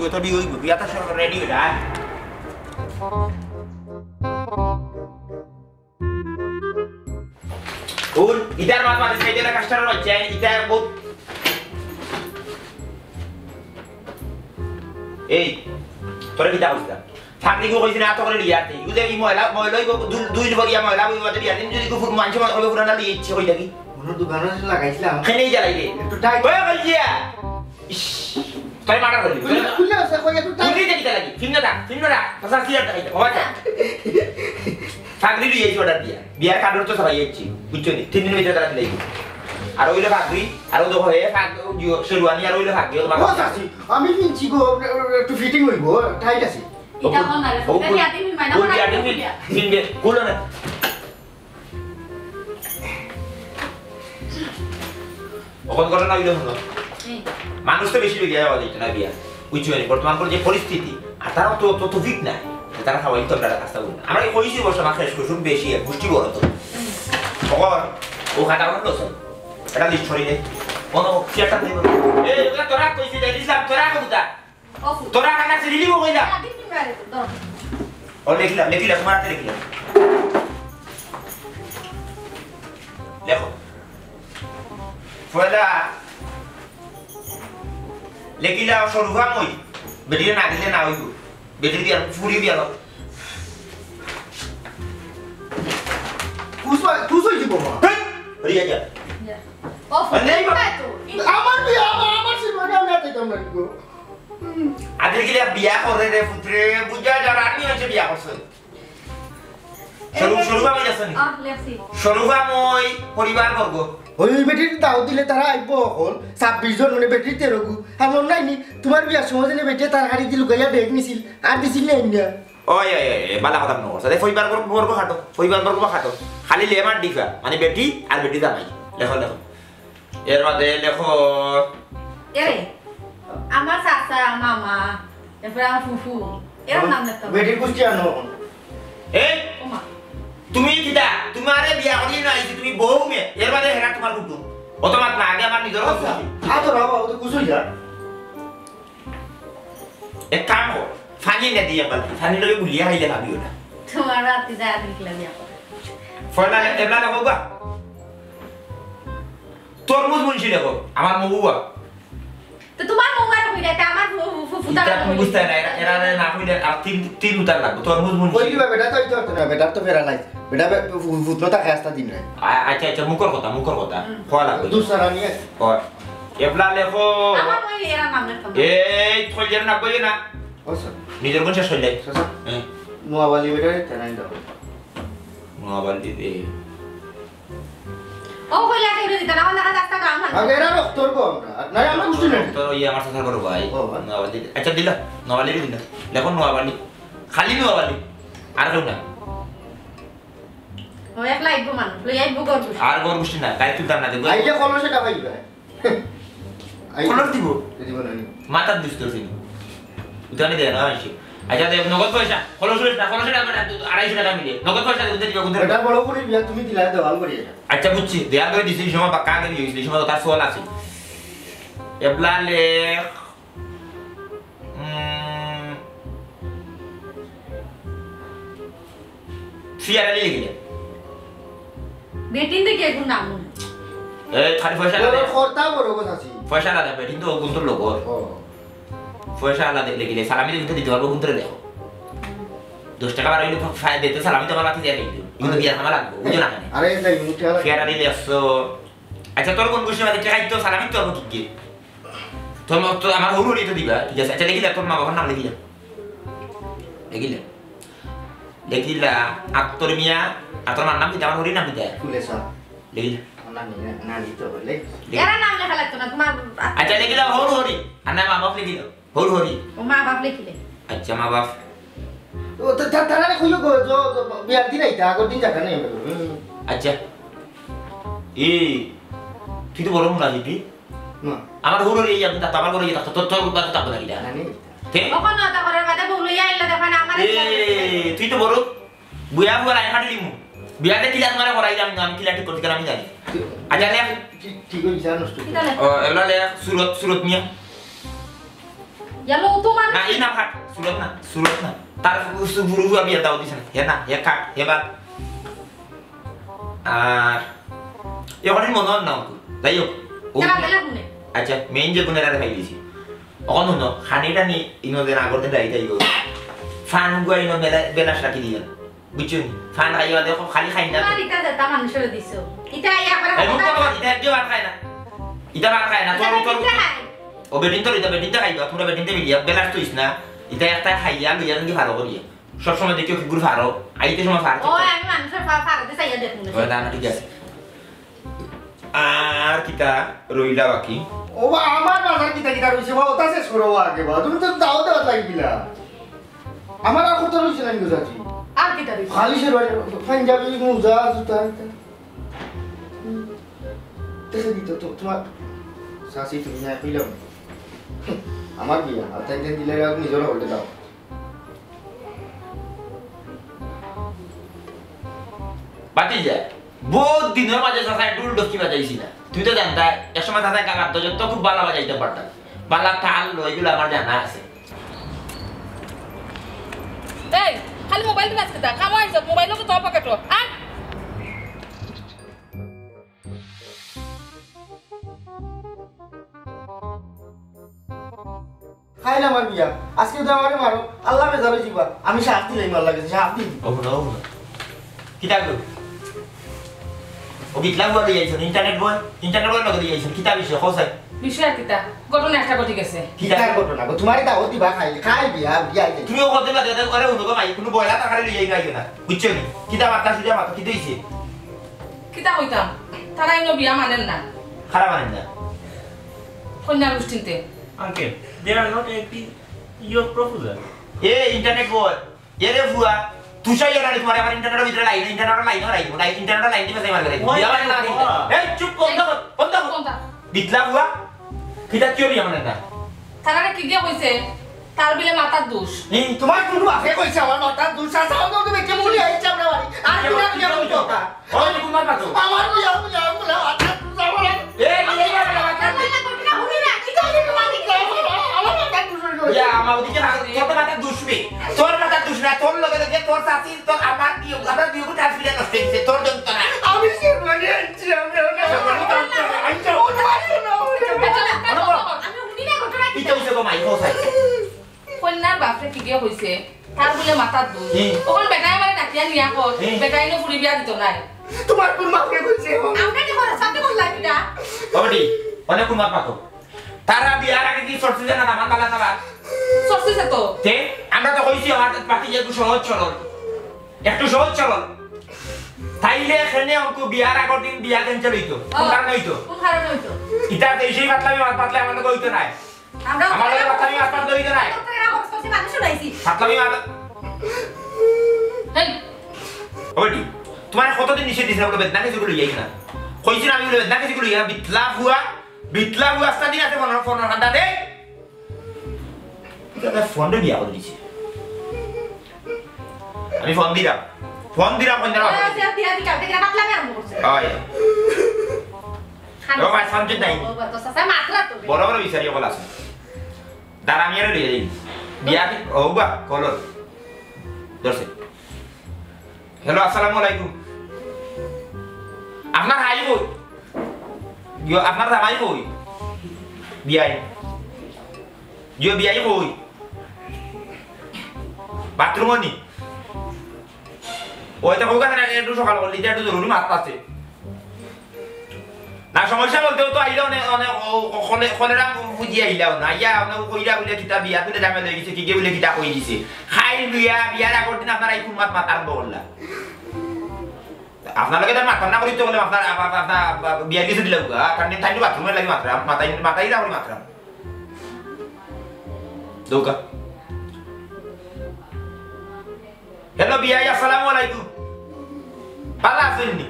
ওইব তো বিয়ে হইব বিয়াটা সব রেডি হইলা কোন ইটার মাথা মাথা সাইডে না কাস্টার হচ্ছে ইটা বহুত এই তোরা কিতা কইছিস থাকলি গো কইছিস না তো করে লিয়াতে ইউদে ই মহিলা দুই দুই বগিয়া মহিলা বই বাদে বিয়াতে যদি ফুর মানছে মত কবে ফুরানা লিয়ে ইচ্ছে কইলা কি কোনো দোকানে লাগাইছিলাম খেলেই জ্বালাই রে একটু টাইট ইস তোর মারা করলি খুলে আছে কই টাইট তুই দেখি লাগি? ফিল্ম না ফিল্ম না পাশা সিয়ার দেখাই বাবা যা ফাগরি লিয়ে এসে অর্ডার দিয়া। বিয়ার কার্ডর তো সবাই এসেছি বুঝছ নি? তিন দিনের ভিতরে তারা দিলাই আর ওইলে ফাগরি আর ওদের হয়ে ফাগ শেরওয়ানি আর ওইলে ফাগরি তোমার চাচি আমি কিনছি গো একটু ফিটিং হইব টাইট আছে। ইটা কোন না রে এটা কি আদি মিল মাইনা কোন মানা বিয়ার দিন দিন কোলো না ওখান করে না হইল হলো মানুষ তো বেশি বেরিয়ে যাওয়া যেত না বিয়া। বুঝছ নি বর্তমান করে যে পরিস্থিতি আর তারাও তো তত ফিট নাই তারা খাওয়াই তো আমরা রাস্তা বলি। আমরা কইছি বসে মাখে শ্বশুর বেশি গোষ্ঠী বড় তো। তখন ও করে তো এটা লিস্ট ছড়ি দে। কোন চেয়ারটা দেব লোকা তোরা কইছি দে দিলাম তোরা অফু তোরা কাকা সিলি দিব কইলা ও লিখলাম লিখলাম তোমার হাতে লিখলাম। লেখো। পয়লা লেখিলা সরুভা মই বেটিরে না দিলে না হইব বেটির বিয়ার ফুরি বিয়ার কুস কুস দিব মা হরিয়া যা আমার বিয়ে আমার সিনেমা আমি আতে না গো আদের গিলা বিয়া করে রে পুত্রে বুঝা যারা আমি হচ্ছে বিয়া করছে সরু সরুভা মই আহ সরুভা মই পরিবার বর্গ ওই বেটির দাও দিলে তারা আইব হল ছাব্বিশ জন মানে বেটির তেরো গু এমন নাই নি তোমার বিয়ার সময় জানি বেটে তার হাড়ি দিল গাইয়া বেগ নিছিল। আর দিছিল না ইন্ডিয়া। ওই ওই ওই বালা কথা নকর সাথে ফইবার বর্গ বর্গ খাটো ফইবার বর্গ খাটো। খালি লেমার ডিফা মানে বেটি আর বেটি জামাই লেখো লেখো। এর মধ্যে লেখো। এরে আমার চাচা মামা এরপরে আমার ফুফু এরকম নাম হবে বেটির কুস্তি আনো। এই ওমা। তুমি কিটা তোমারে বিয়া করি না আইছি তুমি বউ মে এর মধ্যে হেরা তোমার কুটুম ও তোমার না আগে আমার নিজের কথা আতো বাবা ও তো কুস হই যা এক কাম কর ফানি না দিয়ে বালতি ফানি লগে গুলিয়া হাইলে ভাবিও না। তোমার রাতে যায় আদি কিলা বিয়া করে ফয়লা এবলা লেখো গা তরমুজ মুন্সি লেখো আমার মগুয়া তো তোমার মোবাইল কই এটা আমার ফুফু ইটা তারা তুমি বুঝতে না এরা এরা না কইলে আর তিন তিন উতার লাগবে তরমুজ কই মুন্সি দিবা বেটা তো না বেটা তো ফেরা নাই। বেটা ফুটলো তা খাস্তা দিন নাই আচ্ছা আচ্ছা মুখর কথা মুখর কথা খোয়া লাগবে দুসরা নিয়ে হয় এবলা লেখো এই থইলের না কই না নিজের কোন শেষ হইলে নোয়াবালি বেটা তেনাই দাও মোবাইল দিতে ও কইলা কইরা দিতা না আমার রাস্তা কাম হয় আগে এরা রক্তর গো আমরা নাই আমরা কুস্তি নাই তোর ইয়ে আমার সাথে করো ভাই। নোয়াবালি আচ্ছা দিলা নোয়াবালি দিলা লেখো নোয়াবালি খালি নোয়াবালি আর কেউ না একলা আইবো মান লই আইবো গর আর গর গোষ্ঠী না গাই তুলতাম না দেখব আইলে কলম সেটা পাইবা কলম দিব? দিব না মাথার দুষ্ট ছিল উদানি দেয় না আচ্ছা দেখ নগদ পয়সা। খরচ হলে না খরচ হলে আড়াইশো টাকা মিলে নগদ পয়সা দিতে দিবে কোন বেটা বড় করে বিয়া তুমি দিলা দেওয়াল করি আচ্ছা বুঝছি। দেয়া করে দিছি সময় পাক্কা করে সময় তো তার সোয়াল আছে। এবলা লেখ উম, লিখলে বেটিন দেখে কোন নাম এই খালি পয়সা বড় আলাদা খরতা বড় কথা আছে। পয়সা বেটিন তো গুন্তর লোক। ও। পয়সা লিখলে সালামি দিতে দিতে পারব গুন্তরে দেখো। দশ টাকা বার হইলে ফায় দিতে সালামি তোমার বাকি দিয়ে দিও কিন্তু বিয়ার আমার লাগবে? বুঝো না আরে তাই ফিয়ারা দিলে আসছো। আচ্ছা তোর কোন গোষ্ঠী মাঝে টাকা দিতে সালামি তোর কি কি? তোর মত তো আমার হরু তো দিবা। ঠিক আছে? আচ্ছা লিখিলা তোর মা বাবার নাম লিখিলা। লিখিলা। লিখিলা আত্তর মিয়া আর তোর নাম কি আমার হরি নাম কি দেয় ফুলে সা লিখিলা না নি না নি তো বলে এরা নাম লেখা লাগতো না তোমার আচ্ছা লিখিলা হরু হরি আর না মা বাপ লিখিলা হরু হরি ও মা বাপ লিখিলে আচ্ছা মা বাপ ও তো তারা কইলো গো জো বিয়ার দিন আইতা আগর দিন জায়গা নেই আচ্ছা এই তুই তো বড় মুলা দিবি আমার হরু হরি আমি তা আমার করে থাকতো তোর তোর থাকতো নাকি না নি ঠিক ওখান নতা করে বাদে বউলই আইলা দেখেন আমার এ তুই তো বড়। বুয়া বুয়া লাইন হাঁটি লিমু বিয়াতে কিলা তোমার করাই আমি আমি কিলা ঠিক করতে আমি জানি। আচ্ছা লেখ। ঠিক- ঠিক হয়েছে আর নষ্ট কিতা লেখ ও এগুলা লেখ সুরত সুরত নিয়া ইয়ালো তো মান না এই না কাট সুরত না সুরত না। তার ফুরু ফুয়া বিয়া দাও দিছেন হে না হে কাট হে বাদ। আর এখানে মনে হয় না অঙ্ক। যাই হোক ও- কেনা? রাইতে ফান গুয়া ইনো বেলা বেলাস রাখি দিয়েন বুঝছ ফান দেখো খালি খাই না ইটা যেটা মানুষের দিছো। ইটা ইয়া করে এই মুখ কথা ইটা একদিও ভাত খায় না। ইটা ভাত খায় না তোর তোর ও বেটিন তোর ইটা বেটিনটা খাইবা তোমরা বেটিনটা মিলিয়া বেলাস না। ইটা একটা খাইয়া লইয়া নাকি ভালো করিয়া সবসময় দেখিও কুকুর ফারো আইতে সময় ফার ও আমি মানুষের ফারাতে চাইয়া দেখুন। ও না ঠিক আছে। আর কিটা রইলা বাকি? ও বা আমার বাজার কিতা কিতা রয়েছে বা ওটা শেষ করো আগে বা। তুমি তো দাও দেওয়া লাগিবিলা। আমার আর কত রয়েছে না গুজাজি আর কিটা দিছো খালি সে পাঞ্জাবি মোজা জুতা দেখে দিত তো তোমার শাসি তুমি না কইলাম আমার বিয়া আর তাই দিলে আর নিজের হলে দাও। বাতি যায়। বহুত দিনের মাঝে চাষায় ডুল ডকি বাজাইছি না। তুই তো জানতা এক সময় চাষায় কাকার তো খুব বালা বাজাইতে পারতাম। বালা তাল এগুলো আমার জানা আছে। এই খালি মোবাইল দিন আজকে দা কাম আইছ মোবাইল তো তোর পকেট আন। খাইলে আমার বিয়া আজকে তো আমারে মারো আল্লাহ আমি দিই ও না ও না কিতা গো ও বিটলা গো দিয়ে আইছেন ইন্টারনেট বই ইন্টারনেট বই লগে দিয়ে আইছেন কিতা বিষয় কসাই বিষয় কিতা? ঘটনা একটা ঘটি গেছে। কিতা? ঘটনা? গো তোমারই দাও দিবা খাইলে খাই বিয়া বিয়া আইতে তুমি ও কত লাগে দেখ আরে উনো মাই কোনো বয়লা টাকারে লিয়ে গাই না বুঝছ নি? কিতা মাতা সুজা মাতা কি দিছে? কিতা কইতাম? তারা ইনো বিয়া মানেন না। খারাপ আনেন না? কন্যা গোষ্ঠীতে Uncle, they are not happy. Your proposal. এ ইন্টারনেট বই এরে ফুয়া তুষাই এরা তোমার আমার ইন্টারনেটের ভিতরে লাইন ইন্টারনেটের লাইন লাইন লাইন ইন্টারনেটের লাইন দিবে মার গেলে Why বিয়া মানে not? না এই চুপ বন্ধ কর বন্ধ কর বিটলা ফুয়া কিতা কিও বিয়া মানে না তারা কি গিয়ে কইছে তার বিলে মাতার দোষ এই তোমার কোন বাপে কইছে আমার মাথা দুসা সাও দাও তুমি কেমন লিয়ে আইছে আমরা বাড়ি আর বিয়া বিয়া বলতো ওই কুমার পাতো আমার বিয়া বিয়া বলে বলে এই বিয়া বলে তাহলে ঘটনা শুনি না কিটা হইছে তোমার আমার দুসা ইয়া আমার ওদিকে না তোর মাথা দুষবে তোর মাথা দুষবে তোর লগে লগে তোর সাথী তোর আমার বিয়ে আমরা বিয়ে করে আসলে নষ্ট হয়েছে তোর যন্ত্রণা। আমি সে মানে আইছি আমি আইছি ও মারি না আমি শুনি না ঘটনা কি? কিটা হইছে গো মাই কোসাই কন্যার বাপরে কি গিয়ে কইছে তার বিলে দোষ। হুম। ওখান বেটাই মানে ডাকিয়া নিয়া কর হুম। বেটাই নো ফুরি বিয়া দিত নাই। তোমার কোন বাপে কইছে আমরা কি করে সাথে বললা কিটা বাবাটি অনেক কুমার পাতো তারা বিয়ার আগে কি সরছে জানা না আমার বালা তো। তে আমরা তো কইছি আমার পাতি যে একটু সহজ চলন। একটু সহজ চলন। তাইলে এখানে অঙ্ক বিয়ার আগর দিন বিয়া ক্যান্সেল হইতো কোন কারণে হইতো? কোন কারণে হইতো? ইটা পাতলে আমাদের হইতো নাই। আমরা আমার মাছ পাতলে হইতো নাই। হেই। ওটি তোমার কতদিন নিষেধ দিছে? বলে বেদনা কিছু যাই না। কইছি আমি বেদনা কিছু লই বিটলা হুয়া বিটলা হুয়া আস্তা দিন আছে ফোন ফোন হান্দা দে ফোন দে বিয়া করে দিছে। আমি ফোন দিলাম। ফোন দিলাম ফোন দিলাম। দিয়া করছে? হয়। ও ভাই সামজে নাই বড় বড় বিচারি সকল আছে। দারামিয়ারে লই যাই বিয়া কি ও বা কলর দর্শক হ্যালো আসসালামু আলাইকুম। আপনার হাই বই ইয়ো আপনার জামাই বই বিয়াই ইয়ো বিয়াই বই বাথরুম নি ওইটা হোক না একটু সকাল করলি একটু জরুরি মাত্রা আছে না সমস্যা বলতে তো আইলে অনেক অনেক কলেরা বুঝি আইলা না ইয়া অনেক কইরা বলে কিতা বিয়া তুলে জামে লই গেছে কি কে বলে কিতা কই দিছে খাই বিয়া বিয়ার আগর দিন আপনার এই মাত আরম্ভ করলা আপনার লগে মাথা না করি তো আপনার আপনার বিয়া দিলে কারণ তাই বাথরুমে লাগি মাত্রা। মাথায় মাথায় রাখি মাত্রা। দৌকা। হ্যালো বিয়াই, আসসালামু আলাইকুম। ভালো আছেন নি?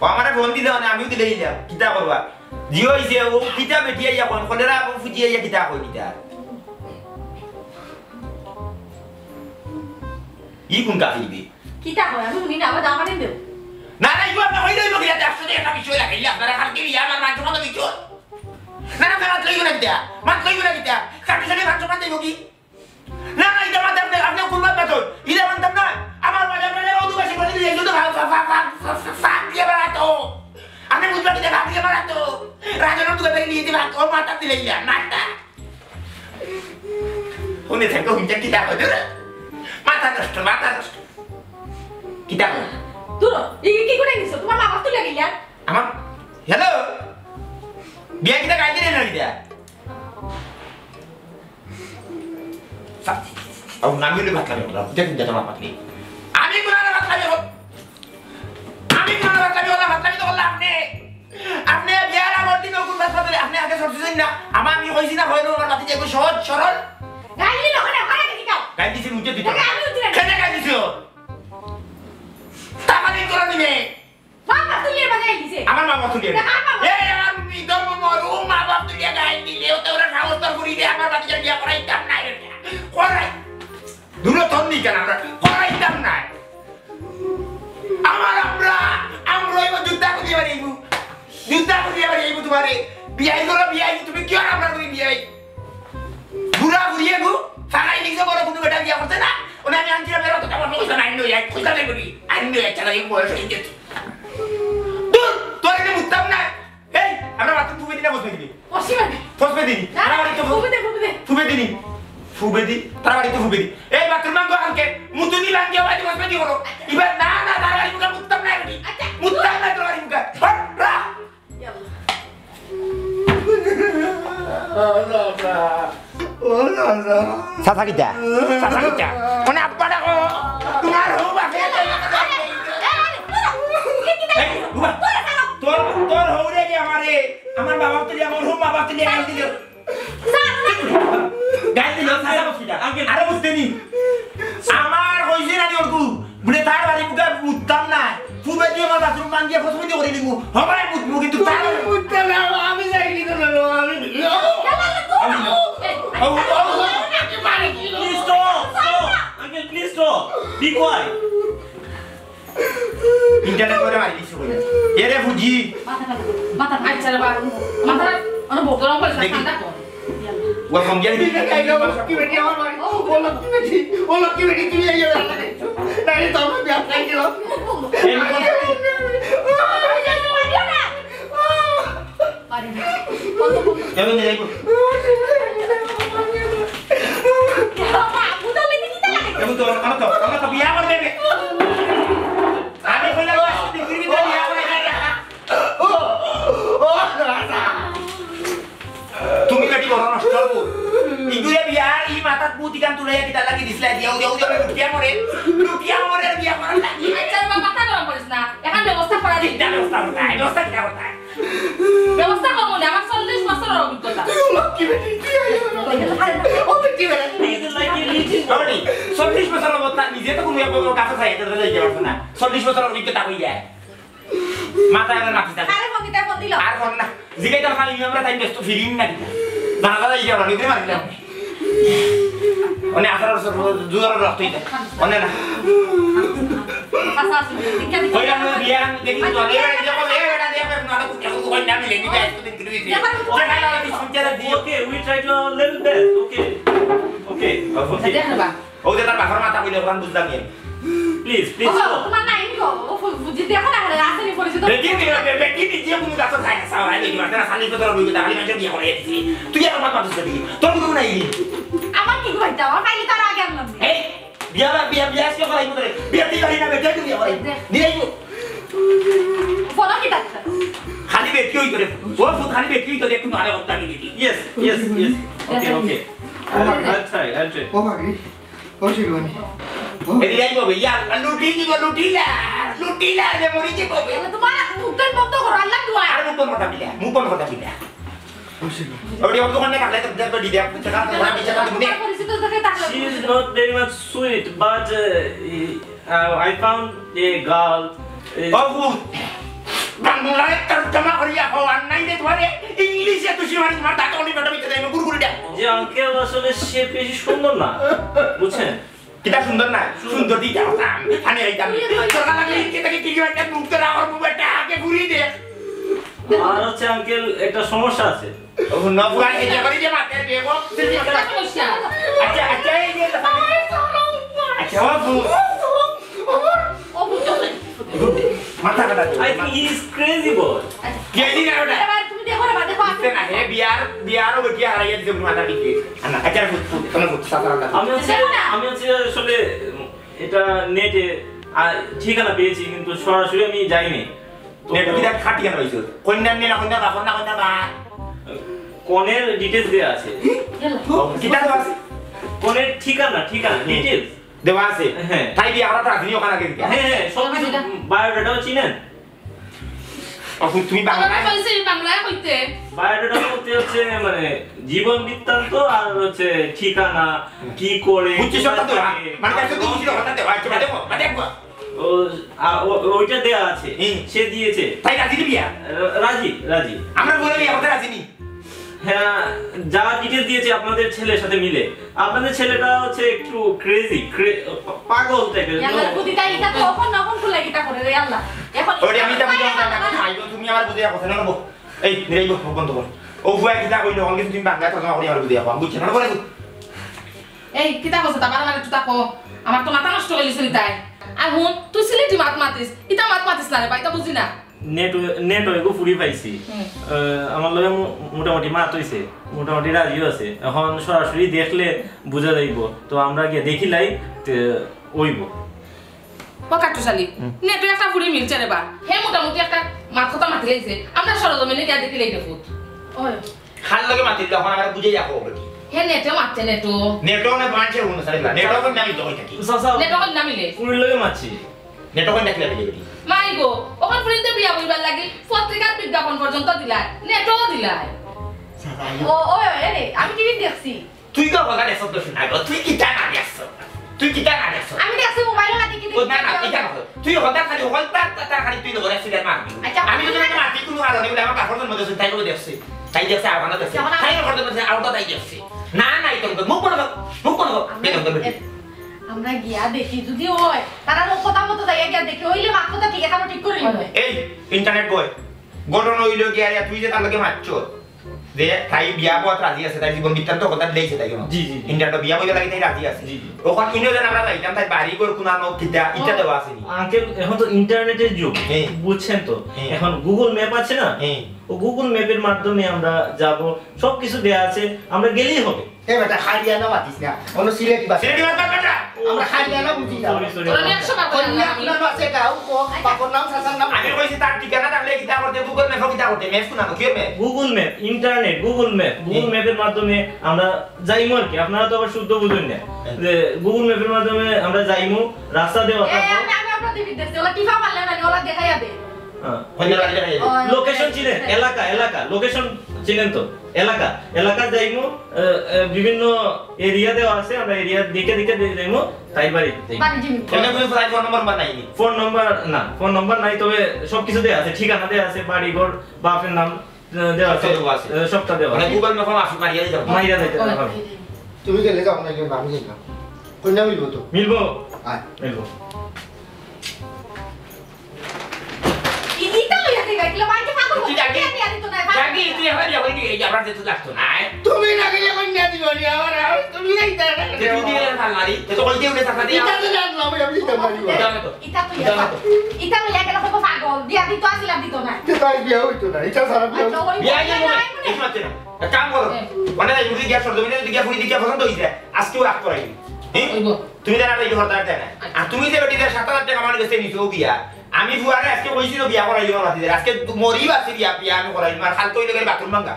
ও আমারে ফোন দিলে মানে আমিও দিলে দিলাম। কিতা করবা জিও হইছে ও কিতা বেটিয়া ইয়া কোন কলেরা ফুজিয়া ইয়া কিতা কই কিতা। ই কোন কাহিবি কিটা হয় আমি শুনি না আমার দামারে দেও না না ইউ আপনি হইলে হইল গিয়া চারশো টাকা বিষয় লাগাইলে আপনারা কালকে ইয়া আমার মাংস মতো বিষয় না না মাছ লইব না কিতা মাছ লইব না কিতা কাটি সাথে মাংস মাছ দেবো কি না না এটা মাছ আপনি আপনি কুরবান মাছ ইটা মানতাম না আমার বাজার বাজার অদু বেশি করে দিয়ে শুধু ভাগ ভাগ ভাগ ভাগ ভাগ দিয়ে বেড়াতো আপনি বুঝবেন কিতা ভাগ দিয়ে বেড়াতো রাজনের দুটো বেরিয়ে দিয়ে ভাগ ওর মাথা দিলে ইয়া নাটা উনি থেকে হুঁজা কিতা হইতো মাথা নষ্ট মাথা নষ্ট কিতা? দূর এই কি করে গেছো তোমার মা বাপ তুলে গেলিয়া আমার হ্যালো বিয়া কিটা গাইতে না কিটা au ngambil ভাত খাবে ওরা দেখুন যেটা আমার নেই আমি কোন ভাত খাবে আমি কোন ভাত খাবে ওরা ভাত খাবে তো বললাম আপনি। আপনি বিয়ার আমার দিন কোন ভাত খাবে আপনি আগে সরছেন না। আমার আমি কইছি না হইল আমার বাতি যাই সহজ সরল গাইলি লোকনে ওখানে দেখি যাও গাই দিছি উঠে দিতে আমি উঠে কেন গাই দিছো দিন করে নিবে। মা বাপ তুলে বাজাই দিছে। আমার মা বাপ তুলিয়ে এই আমার বিধম মরু মা বাপ তুলিয়ে গাই দিলে ওতে ওরা সাহস তোর করি আমার বাচ্চার বিয়া করাইতাম না এটা। করাই দূরে তোর নি কেন আমরা? করাইতাম না। আমার আমরা আমরা এবার যুদ্ধা করি এবার এইবু যুদ্ধা করি এবার এইবু তোমারে। বিয়াই করো বিয়াই। তুমি কি আর আমরা করি বিয়াই? ঘুরা ঘুরিয়ে গু। ফাঁকাই লিখছে বড় কোনো বেটা বিয়া করতে না? ওনে আমি আনছিলাম এর তো আমার পয়সা নাই নই পয়সা নাই করি আনি নই চালা এই বয়স হয়ে গেছে। দূর তোর এনে মুত্তাম না। এই আমরা মাত্র ফুবে দিনা বসবে দিবি। ফসবে দিনি তারা বাড়ি তো ফুবে দে ফুবে দে। ফুবে দিনি ফুবে দি তারা বাড়ি তো ফুবে দি। এই বাকর মাঙ্গ আনকে। মুতুনি লাঙ্গে বাড়ি বসবে দি হলো এবার না না তারা বাড়ি মুখা মুত্তাম না এবারে। মুত্তাম না তোর বাড়ি মুখা। হট রা সাথা কিটা সাথা কিটা মানে আব্বা ডাকো তোমার হো বাকে তোর কি আমারে? আমার বাবা তুলি আমার হো বাবা তুলি গাল দিল। গাল দিল সাদা বসিটা আরে বুঝতে নি। আমার কইছে না ওরকু বুড়ে তার বাড়ি মুখে মুত্তাম না। ফুবে দিয়ে আমার বাথরুম ভাঙিয়ে ফসবে দিয়ে করে দিমু হবে মুতমু কিন্তু তার না আমি তো ও ও Please stop! Stop! Uncle, please stop! Be quiet! Internet করে মারি দিছি বলে এরে ফুজি মাথা মাথা আচ্ছা রে বাবা মাথা অন বক গরম করে দেখি। ঠান্ডা কর ওয়েলকাম গেলি কি বেটি আমার বাড়ি ও লক্ষ্মী বেটি ও লক্ষ্মী বেটি তুমি এই যাবে নাই তো আমরা বিয়া খাই গেল এবে নিয়ে যাইবো এবে তো আমরা তো আমরা তো বিয়া করে দেবে আমি কইলা পৃথিবীর ভিতরে বিয়া করে তুমি কাটি বড় নষ্ট করব ইগুরে বিয়া ই মাথাত পুতি কান তুলে কিটা লাগি দিছলা দিও দিও দিও লুটিয়া মরে লুটিয়া মরে বিয়া করার লাগি আচ্ছা রে বাবা মাথা গরম করিস না এখন ব্যবস্থা করা দিই চিন্তা ব্যবস্থা করতে হয় ব্যবস্থা কিটা করতে হয় ব্যবস্থা চল্লিশ বছর অবস্থা নিজে তো কোনো কোনো কাছে খাই এটা যাইতে পারছ না। চল্লিশ বছর অভিজ্ঞতা হয়ে যায়। মাথা এখন মাথি থাকে আরে ফোন দিতে ফোন দিল। আর কোন না। জিগাইতে খালি আমরা তাই ব্যস্ত ফিরিম না কিনা জানা দাদা ইয়ে রানি দিয়ে মারিলাম। অনে আসার জুয়ার রক্ত হইতে অনে না। আচ্ছা আচ্ছা Okay, we try to. Okay. Okay. আচ্ছা Okay. না ও যে তার বাবার মাথা কইলে ওখান বুঝলাম Please, please ও stop. তোমার নাই গো ও বুঝি দেখো না আসেনি পরিচিত দেখি নি দেখি নি যে কোনো গাছ খায় সাওয়া দিদি মাথা খালি তো তোর বুঝতে খালি মানুষ বিয়া করে দিছি তুই আর আমার মাথা দিবি তোর কোনো নাই। আমার কি কইতা আমার পাইলে তার আগে আনলাম এই বিয়া বিয়া বিয়া সে করাই মতে বিয়া তুই করি না বেটা বিয়া করাই দিলাই ফোন কি ডাক্তার খালি বেটি হই করে ও ফুট খালি বেটি হই করে একটু আরে হত্যা yes, yes. Okay, okay. I'll, I'll try, I'll try. ও বাগরি ও শিরোনি এদি যাই ববে ইয়া লুটি দিব লুটিলা লুটিলা যে মরি যে ববে তোমার মুখটা বন্ধ করো আল্লাহ দুয়া আর মুখ কোন কথা বিলা মুখ কোন কথা বিলা ও শিরোনি ওডি অত কোনে কালে তো দেখো দিদি আপনি টাকা তো আমি টাকা দিব নে পরিচিত দেখে তাহলে She is not very much sweet, but uh, uh, I found a girl. ও Uh, ফুট বাংলায় তরজমা করিয়া হওয়ার নাই রে তোমারে ইংলিশে তুই মারি তোমার টাকা অনেক বেটা বিতে দেবে গুরগুরি দা যে আঙ্কেল আসলে সে বেশি সুন্দর না বুঝছেন কিটা সুন্দর না সুন্দর দিতে হতাম আনে এইতাম সরকার লাগে কি থেকে কি একটা মুখ করে আমার মোবাইলটা আগে ঘুরিয়ে দে আর হচ্ছে আঙ্কেল একটা সমস্যা আছে ও এই যে করে যে মাথায় দেবো আচ্ছা আচ্ছা এই যে আচ্ছা বাবু ও বুঝতে মাথা কাটা I think he is crazy boy কে দিন ওটা? তুমি দেখো না দেখো দিতে না হে বিয়ার বিয়ারও বেটি হারাইয়া দিতে মাথা দিতে না আচ্ছা ফুট ফুট তোমার ফুট সাতা আমি হচ্ছে আমি হচ্ছে আসলে এটা নেটে ঠিকানা পেয়েছি কিন্তু সরাসরি আমি যাইনি। নেট বিদা খাটিয়া রইছো কন্যা নে না কন্যা বাপ না কন্যা বা। কনের ডিটেলস দেওয়া আছে। কিটা তো আছে? কনের ঠিকানা ঠিকানা ডিটেলস দেওয়া আছে। হ্যাঁ। তাই আমরা ওখানে আগে হ্যাঁ হ্যাঁ সব কিছু বায়োডাটাও চিনেন? তুমি বাংলা বাংলা কইছে বাংলায় কইতে। বায়োডাটা বলতে হচ্ছে মানে জীবন বৃত্তান্ত আর হচ্ছে ঠিকানা কি করে বুঝছিস তো মানে ওটা দেওয়া আছে মানে মানে ও- ওইটা দেয়া আছে। সে দিয়েছে। তাই রাজি রাজি রাজি। আমরা বলে করতে রাজি নি। হ্যাঁ যা ডিটেল দিয়েছে আপনাদের ছেলের সাথে মিলে। আপনাদের ছেলেটা হচ্ছে একটু ক্রেজি পাগল টাইপের ইয়াল্লা বুদ্ধি তাই এটা কখন নখন খুলে এটা করে রে আল্লাহ এখন ওরে আমি তা বুঝাম না আইবো তুমি আমার বুঝিয়া কথা না এই নিরাইবো বন্ধ কর ও ফুয়া কিটা কইলো অনলি তুমি বাংলা কথা করি আমার বুঝিয়া কম বুঝছ না বলে এই কিতা কইছে তা বারবার একটু তাকো। আমার তো মাথা নষ্ট হয়ে গেছিল তাই। আর হুন তুই সিলেটি মাত মাতিস। ইতা মাত মাতিস না রে ভাই তা বুঝি না। নেট নেট হয়ে ফুরি পাইছি। আমার লগে মোটামুটি মাত হইছে মোটামুটি রাজিও আছে। এখন সরাসরি দেখলে বোঝা যাইব। তো আমরা গিয়ে দেখিলাই ওইব। পকাটু শালি একটা ফুড়ি মিলছে রে বা? হে মোটামুটি একটা মাত কথা মাতি লাইছে আমরা সরজমিনে গিয়া দেখি লাইতে হাল লগে মাতি তখন আমার বুঝে যাব বেটি হে নেটে মারছে নেটু নেটও না বাঁচে কোন নামি দই থাকি। নেটু লগে কোন দেখলে বেটি মাই গো ওখান ফুরিতে বিয়া বইবার লাগি পত্রিকার বিজ্ঞাপন পর্যন্ত দিলাই নেটও দিলাই। ও ওই এ রে আমি টিভি দেখছি? তুই তো বগা দেশ তো গো তুই কিটা না দেশ? তুই কিটা না দেশ? আমি দেখছি মোবাইলে না দেখি ও না না কিটা না তুই হদা খালি হলতা তা খালি তুই লগরে সিলেট মারবি আমি যদি মারতি কোনো কারণে বলে আমার কাপড়ের মধ্যে তাই করে দেখছি তাই দেখছে আর বানা দেখছে তাই করে দেখছে আর ওটা তাই দেখছে না না এই তো মুখ বড় মুখ বড় দেখো গিয়া দেখি যদি হয় তারা লোক কথা মতো যাই গিয়া দেখি হইলে কথা ঠিক এখানে ঠিক করে নিবে। এই ইন্টারনেট বয় গঠন হইল কি আর তুই যে তার লগে মারছ? যে তাই বিয়া পথ রাজি আছে তাই জীবন বৃত্তান্ত কথা দিয়েছে তাই জি, জি, জি। ইন্টারনেট বিয়া বইবে লাগি তাই রাজি আছে। ওখান ইনো যেন আমরা যাইতাম তাই বাড়ি করে কুনানো কিতা ইটা দেওয়া আছে নি। আঙ্কেল এখন তো ইন্টারনেটের যুগ। হ্যাঁ। বুঝছেন তো? হ্যাঁ। এখন গুগল ম্যাপ আছে না? হ্যাঁ। ও গুগল ম্যাপের মাধ্যমে আমরা যাব সবকিছু দেয়া আছে আমরা গেলেই হবে এ বেটা হারিয়ানা মাতিস না অন্য সিলেটি বাসে সিলেটি মারবা বেটা আমরা হারিয়ানা বুঝি না Sorry, sorry. তোরা নিয়ে একশো বার করে কন্যা আনলাম আমি। আপনার বাসে বাপর নাম নাম আমি কইছি তার ঠিকানা থাকলে করতে গুগল করতে ম্যাপ কুনানো কি map Google map internet Google map Google. ম্যাপের মাধ্যমে আমরা যাইমু আর কি আপনারা তো আবার শুদ্ধ বুঝুন না। যে গুগল ম্যাপের মাধ্যমে আমরা যাইমু রাস্তা দেওয়া থাকব আমি দেখছি ওলা টিফা পারলে না ওলা দেখাইয়া দে অন্য বাড়ি যাই লোকেশন চিনেন এলাকা এলাকা লোকেশন চিনেন তো? এলাকা এলাকা যাইমু বিভিন্ন এরিয়া দেওয়া আছে আমরা এরিয়া দিকে দিকে যাইমু তাই বাড়ি ফোন নম্বর বানাইনি। ফোন নাম্বার না ফোন নাম্বার নাই তবে সবকিছু দেওয়া আছে ঠিকানা দেওয়া আছে বাড়ি ঘর বাপের নাম দেওয়া আছে সবটা দেওয়া মানে আছে। গুগল আসুক মারিয়া তুমি গেলে যাও না আমি কন্যা মিলব তো? মিলবো? আয়। মিলবো। তুমি না গেলে কন্যা দিব নি আমার আর তুমি না যে তুই দিয়ে থাল মারি তো তো কইতে উঠে থাকা দিয়া এটা তো জানলাম আমি দিতে পারি এটা তো ইটা তো ইয়া ইটা লইয়া গেলে পাগল দিয়া দিত আসিলাম দিত না যে বিয়া হইতো না এটা সারা বিয়া আচ্ছা বিয়া গিয়ে বলে এই মাত্র না কাম করো মানে যদি গ্যাস সরদমিনে যদি গ্যাস ফুড়ি দিকে পছন্দ হইছে আজকেও রাখ করাই হ্যাঁ তুমি জানা দেয় না আর তুমি যে বেটি সাত হাজার টাকা আমার কাছে নিছো বিয়া আমি ফুয়ারে আজকে কইছিল বিয়া করাই দিও মাতি আজকে মরি বাসি বিয়া বিয়া আমি করাই আর খাল কইলে গেলে বাথরুম ভাঙ্গা।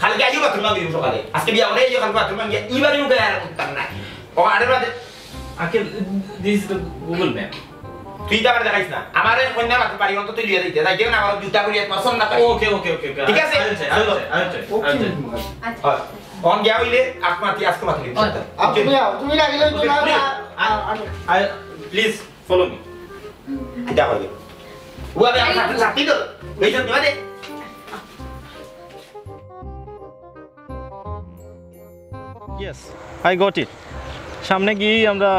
খালকে আইও বাথরুম ভাঙ্গি সকালে। আজকে বিয়া করে এই খাল বাথরুম ভাঙ্গি ইবারে মুখে আর করতাম না ও আরে বাদে। Uncle this is Google map তুই তো আমার দেখাইস না। আমার কন্যা বাথরুম বাড়ি অন্তত লিয়ে দিতে। তাই কেন আমার জুতা করিয়ে পছন্দ না পাই ওকে ওকে ওকে ঠিক আছে? চলো। ওকে আচ্ছা অন গিয়া হইলে আকমাতি আজকে মাথা লিখতে তুমি আও তুমি না গেলে হইতো না আই প্লিজ ফলো মি এটা করবে আমার সাথে সাথী তো এই জন্য দে ইয়েস আই গট ইট সামনে গিয়ে আমরা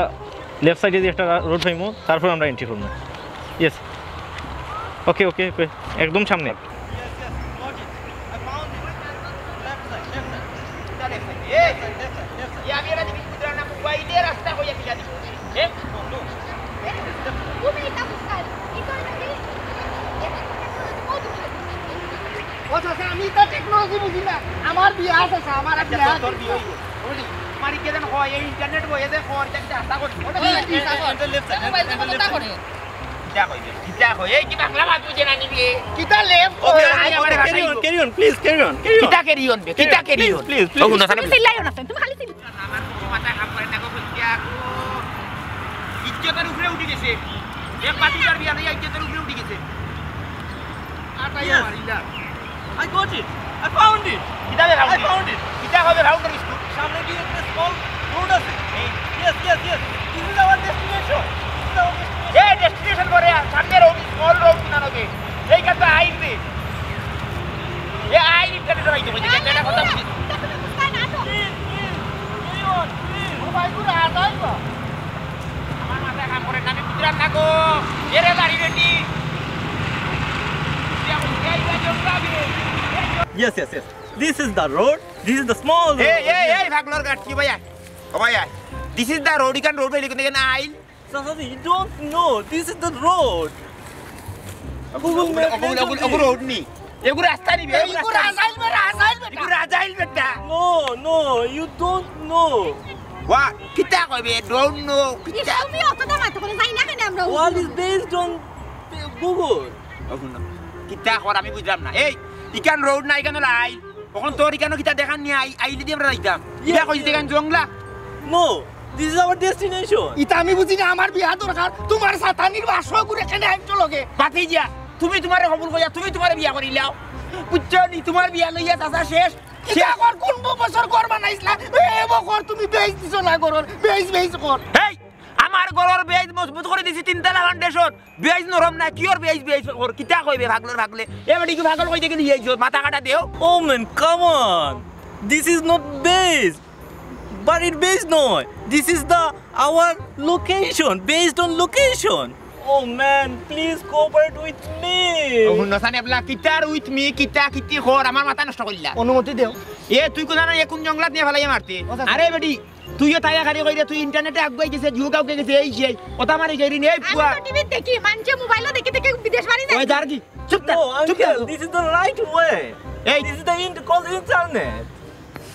লেফট সাইডে দিয়ে একটা রোড পাইমু তারপর আমরা এন্ট্রি করব। ইয়েস ওকে ওকে একদম সামনে। ও চাচা আমি তো টেকনোলজি বুঝি না আমার বিয়া আছে আমার আর বিয়া আছে। কিতা left carry on carry on please carry on carry on কিতা carry on বে? কিতা carry on? প্লিজ ও, শুনো, তুমি চিল্লাইও না তুমি খালি চিল্লাই ইজ্জতের উপরে উঠে গেছে। এক পাতিটার বিয়া নাই ইজ্জতের উপরে উঠে গেছে. I found it. কিতা বে I ভাউন্ডারি found it. কিতা হবে ভাউন্ডারি স্কুল সামনে দিয়ে একটা স্মল রোড আছে yes yes yes this is our destination A destination করে সামনে রোড স্মল রোড কিনা নগে এই কথা আইন বে এ আইন ইন্টারনেট রাইতে বলি এটা কথা বুঝি আমার মাথা কাম করে না আমি বুঝলাম না গো এরে বাড়ি ready Yes, yes, yes. This is the road. This is the small road. এই এই এই ভাগলোর গাট কি ভাইয়া ও ভাইয়া দিস ইজ দ্য রোড ইকান রোড বাইলে কোন আইল Sasasi, you don't know. This is the road. Google Map. ওগুলো ওগুলো ওগুলো রোড নি এগুলো রাস্তা নিবে এগুলো রাজাইল বে রাজাইল বে এগুলো রাজাইল বেটা No, no, you don't know. ওয়া কিতা কইবে ডোন্ট নো কিতা তুমি অতটা মাথা করে যাই না কেন আমরা What is based on uh, Google? ওগুলো কিতা কর আমি বুঝলাম না এই ইকান রোড না ইকান হলো আইল তখন তোর ইকানো কিতা দেখান নি আই আইলে দিয়ে আমরা যাইতাম। ইয়া। কইতে ইকান জংলা? No, this is our destination. ইতা আমি বুঝি না আমার বিয়া দরকার। তোমার সাতানির বাসা করে কেন আইছো লগে? বাতি যা তুমি তোমারে কবুল কইয়া তুমি তোমারে বিয়া করি লাও। বুঝছ নি তোমার বিয়া লইয়া চাচা শেষ। কোন বছর কর বানাইছলা এ বকর তুমি বেইছ দিছো না করর বেইছ বেইছ কর। এই আমার গরর বেয়াজ মজবুত করে দিছি তিনতলা ফাউন্ডেশন বেয়াজ নরম না কিয়র বেয়াজ বেজ কর কিতা কইবে ভাগলর ভাগলে এবারে কি ভাগল কইতে গেলি এই মাথা কাটা দেও Oh man, come on. This is not base. But it base no. This is the our location based on location. Oh man, please cooperate with me. নসানে বলা কিতার উইথ মি কিতা কিতি কর আমার মাথা নষ্ট করিলা অনুমতি দেও এ তুই কোন না কোন জঙ্গলাত নিয়ে ফেলাই মারতে আরে বেটি তুইও তাই খালি কইরে তুই ইন্টারনেটে আগুয়াই গেছে জিও কাউকে গেছে এই সেই কথা মারি গেরি নেই পুয়া। আমি টিভি দেখি মানছে মোবাইলে দেখি দেখি বিদেশ বাড়ি ওই দার কি চুপ থাক চুপ থাক। This is the right way এই। This is the int- call internet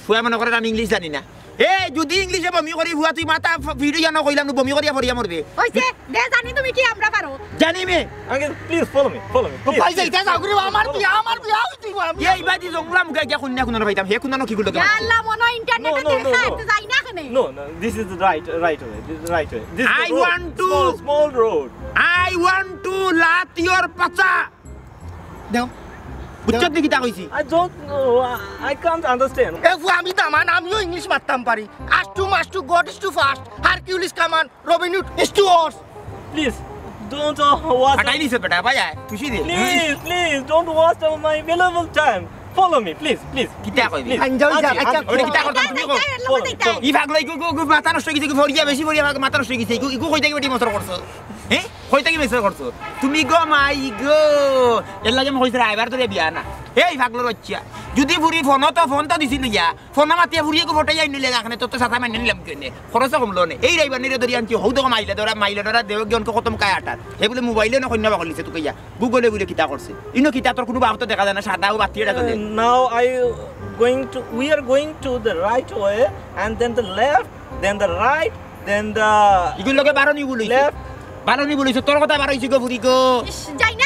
ফুয়া মনে করে আমি ইংলিশ জানি না। এ যদি ইংলিশে বমি করি ফুয়া তুই মাথা ভিডিও জানো কইলাম বমি করিয়া পড়িয়া মরবে হইছে দে জানি তুমি কি আমরা পারো জানি মে Uncle, please follow me. Follow me. Please, পাই যাই যাও করে আমার follow বিয়া আমার বিয়া হইছি এই বাদি জঙ্গলা মুখে গিয়া কুন্যা কুন্না পাইতাম হে কুন্না কি গুলো ইয়া আল্লাহ মনে ইন্টারনেটে দেখা no. যাই না কেন No, no, this is the right, right way. This is the right way. This is I the road. want to- Small, small road. I want to লাত ইওর পাচা দেও বুঝছত দেখি তা কইছি I don't know. I, I can't understand. এ ফুয়া আমি দামান আমিও ইংলিশ মারতাম পারি as to mass to God is too fast Hercules come on Robin Hood is too horse Please, don't uh, waste. হটাই নিছে বেটা ভাই আয় খুশি দে Please, please, don't waste my valuable time. Follow me, please, please. please, কইবি? আঞ্জাও যা, আচ্ছা, ওরে কিতা. করতাম তুমি কো ই ভাগলাই গু গু গু মাথা নষ্ট গেছে গু ফরিয়া বেশি ফরিয়া ভাগ মাথা নষ্ট গেছে ইগু ইগু কইতে কি বেটি মসর করছ হ্যাঁ কইতে কি মেসর করছ তুমি গো মাই গো এর লাগে মই কইছে আইবার তোরে বিয়া না এই ভাগলো বাচ্চা যদি ফুরি ফোন তো ফোন তো দিছিল ইয়া ফোন মাতিয়া গো ফটাই আইনি লে গাখনে তো সাথা মাইনি নিলাম কেনে খরচ কমলো নে এই রাইবার নিরে ধরি আনছি হৌ তো মাইলে ধরা মাইলে ধরা দেও গন কো কতম কায় আটার এই বলে মোবাইলে না কন্যা বাকলিছে তুই ইয়া। গুগলে বলে কিতা করছে ইনো কিতা তোর কোনো বাহত দেখা যায় না সাদা ও বাতি এটা চলে now I going to. We are going to the right way, and then the left, then the right, then the ইগুলো লগে বারো নি বলিছে left, বারো তোর কথা বারো হইছে গো। ফুরি গো যাই না।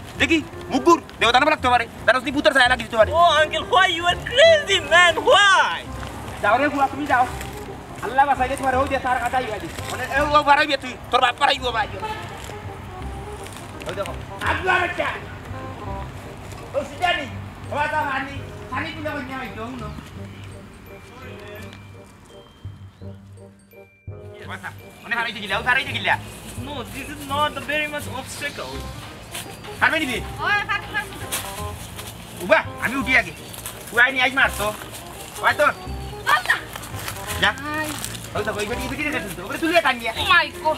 দেখি মুগুর দেও দানা লাগতে পারে দানা তুই পুত্র ছায়া লাগিতে পারে Oh, uncle, why you are crazy, man? Why? যাও রে ফুয়া তুমি যাও আল্লাহ বাসাইলে তোমার ওই যে সার কাটাই গাদি মানে এ ও বাড়াইবে তুই তোর বাপ পারাইবো ভাই ওই দেখো আগুয়া বাচ্চা ও সিজানি ওয়া তা পানি পানি তুলে কই নিয়ে আইতো নো মানে হারাইতে গিলা ও হারাইতে গিলা No, this is not very much obstacle. হারবে নিবি ওই ফাট ফাট উবা আমি উঠি আগে উয়াই নি আইজ মারতো ওই তো আল্লাহ যা ওই তো ওই বেটি বেটি রেখে তুলতো ওরে তুলিয়ে টান নিয়ে ও মাই গড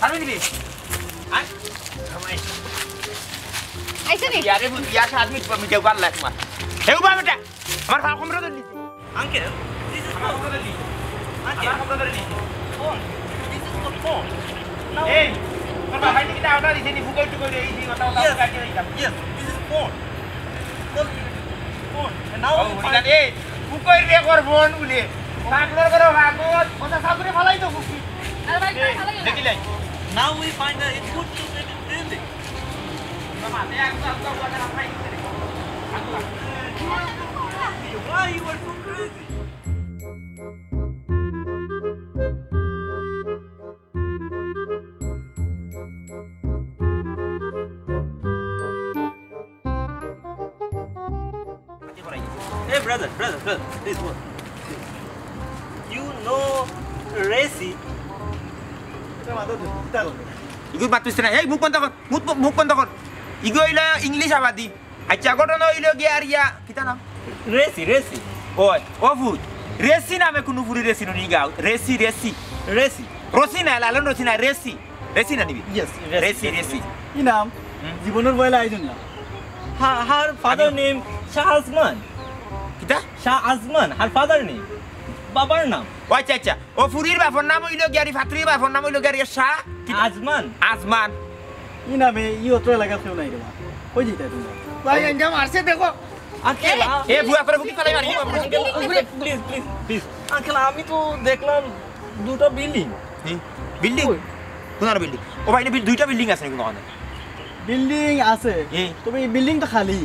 হারবে নিবি আই আইছে নি ইয়ারে বুঝ ইয়া সাত মিনিট আমি কেউ পারলা তোমার হে উবা বেটা আমার ফাল কমরে ধরলি Uncle, this is আমার not কমরে ধরলি Uncle, আমার কমরে ধরলি phone. This is not phone. Now, कुकै रेकर फोन उसले बाक्लोर गरेर भएको भन्दा सबैले मलाई त कुकी Now we find that it's good to build it. Brother, brother, brother, this one. You know Racy? ইগু মাতুস না এই মুখ বন্ধ কর মুখ মুখ বন্ধ কর ইগু হইল ইংলিশ আবাদি আচ্ছা ঘটনা হইল গিয়ে আর ইয়া কিতা নাম Racy, Racy, ওই ও ফুট রেসি নামে কোনো ফুরি রেসি নি গাও রেসি রেসি Racy. রসি না লালন রসি না রেসি রেসি না নিবি Yes, রেসি রেসি কি নাম জীবনের বয়লা আইজন না Her, her father name Shah কিতা Shah Azman, her father name. বাবার নাম। ও আচ্ছা আচ্ছা। ও ফুরির বাপর নাম হইল গিয়ারি ফাত্রির বাপর নাম হইল গিয়ারি শাহ? আজমান। আজমান। ই নামে ই অত এলাকার কেউ নাই রে কই যেতে তুমি? ভাই এন্ডা মারছে দেখো। আঙ্কেল এ বুয়া করে বুকি ফেলাই মারি প্লিজ প্লিজ প্লিজ আঙ্কেল আমি তো দেখলাম দুটো বিল্ডিং। বিল্ডিং? কোন বিল্ডিং? ও ভাই দুইটা বিল্ডিং আছে কোনো বিল্ডিং আছে। তবে এই বিল্ডিংটা খালি।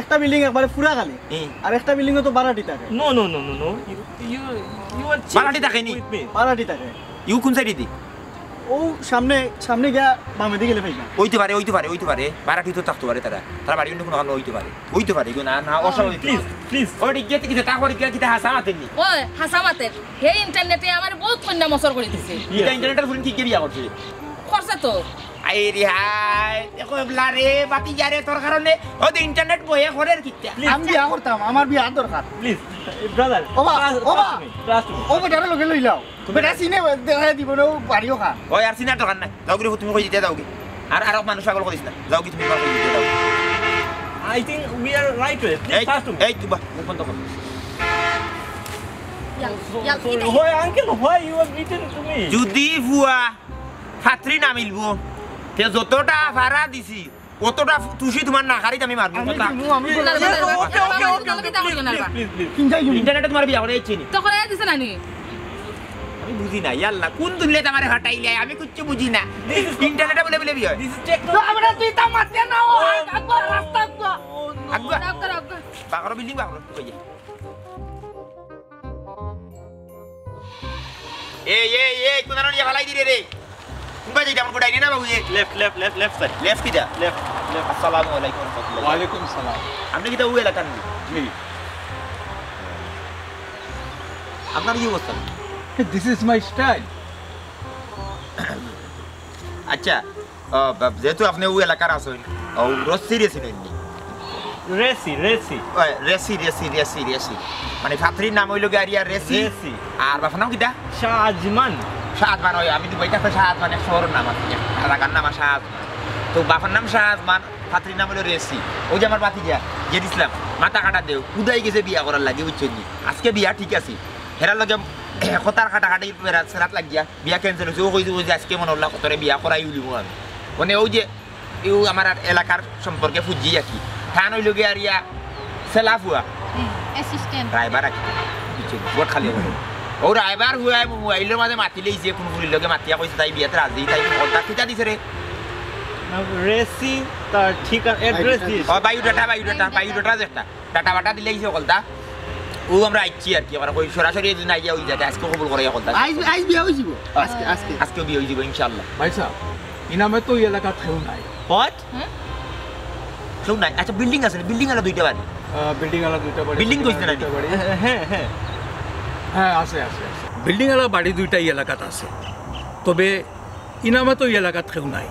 একটা বিল্ডিং একবারে পুরা খালি। আর একটা বিল্ডিং তো বারাটি থাকে। No no no no no you you are বারাটি থাকেনি? বারাটি থাকে। ইউ কোন সাইডে দি? ও সামনে সামনে গিয়া বামে দিকে গেলে পাইবা ওইতে পারে ওইতে পারে ওইতে পারে। বারাটি তো থাকতে পারে তারা। তারা বাড়ি অন্য কোনো কারণে ওইতে পারে। ওইতে পারে না না অস্বাভাবিক প্লিজ প্লিজ ওই গেতে কিতে তারপরে গিয়ে কিতে হাসা মাতেন নি। ওই হাসামাতে হে ইন্টারনেটে আমার বহুত কন্যা মসর করে দিছে। এটা ইন্টারনেটের ফোন ঠিক বিয়া করছে? খরচা তো। রে হাই দেখো এবলা রে বাতি যারে তোর কারণে। ও তো ইন্টারনেট বয়ে করে কিতে আমি বিয়া করতাম আমার বিয়া দরকার। Please brother ওবা, ওবা। ও বেটারে লগে লই লাও বেটা চিনে দেখাই দিব না বাড়িও খা। আর সিনার দোকান নাই। যাও তুমি কই দিতে আর আর মানুষ পাগল করিস না যাও কি তুমি কই দিতে যাও I think we are right way please trust এই তুই বা বন্ধ কর যদি ভুয়া ফাত্রি না মিলবো তে যতটা ভাড়া দিছি অতটা তুষি তোমার না খারিত আমি মারবো না, না, না, না, না। ইন্টারনেটে তোমার বিয়া করে ইচ্ছে নি তখন এ দিছে নানি আমি বুঝি না ইয়াল্লা কোন দুলে তোমার হটাইলে আমি কিচ্ছু বুঝি না ইন্টারনেটে বলে বলে বিয়ে দিস তো আমরা তুই তা মারতে না ও আগবা রাস্তা অগ্গা অগ্গা বাগর বিল্ডিং বাগর কই যা এই এই এই কোন নিয়ে ভালাই দিরে রে কোন বাজে যেমন কোডাই না বাবু left left left left side left কিটা লেফট লেফট আসসালামু আলাইকুম ওয়া ওয়ালাইকুম সালাম আপনি কি তো ওই এলাকার জি আপনার কি অবস্থা দিস ইজ মাই স্টাইল আচ্ছা যেহেতু আপনি ওই এলাকার আছেন ও রসি রেসি নেননি রেসি রেসি রেসি রেসি রেসি রেসি মানে ফাত্রির নাম হইল গাড়িয়া রেসি রেসি। আর বাপের নাম কিটা? শাহ আজমান শাহজমান ওই আমি দুবাইটা শাহজমান এক শহরের নাম আছে। এলাকার নাম? শাহজমান তো বাবার নাম শাহজমান ফাত্রির নাম হলো রেসি ওই যে আমার বাতি যা যে দিছিলাম মাথা কাটা দেও কুদাই গেছে বিয়া করার লাগে বুঝছেন নি? আজকে বিয়া ঠিক আছে। হেরার লগে কতার কাটা কাটি সেরাত লাগিয়া বিয়া ক্যান্সেল হয়েছে ও কইছে যে আজকে মনে হল্লা কতরে বিয়া করাই উলিব আমি। মানে ওই যে আমার এলাকার সম্পর্কে ফুজি আর কি থান হইল গিয়ে আর ইয়া সেলাফুয়া অ্যাসিস্ট্যান্ট ড্রাইভার বোট খালি হবে ও ড্রাইভার হুয়াই মোবাইলের মাঝে মাতিলেই যে কোনো ফুলির লগে মাতিয়া কইছে তাই বিয়াতে রাজি তাই কথা কিতা দিছে রে রেসি তার ঠিকানা অ্যাড্রেস দিস ও বায়ু ডাটা বায়ু ডাটা বায়ু ডাটা যেটা ডাটা বাটা দিলেই সে কলতা ও আমরা আইছি আর কি আমরা কই সরাসরি এদিন আইয়া ওই যাতে আজকে খবর করে কলতা আইজ আইজ বিয়া হইছিব আজকে আজকে আজকে বিয়ে হয়ে যাবে ইনশাআল্লাহ ভাই সাহেব ই নামে তো এই এলাকার কেউ নাই হোয়াট কেউ নাই। আচ্ছা বিল্ডিং আছে বিল্ডিং আছে দুইটা বাড়ি? বিল্ডিং আলা দুইটা বাড়ি Building কইছে না? বাড়ি। হ্যাঁ হ্যাঁ হ্যাঁ। আছে আছে আছে। বিল্ডিং আলা বাড়ি দুইটা এই এলাকাত আছে। তবে ইনামে তো এই এলাকাত কেউ নাই।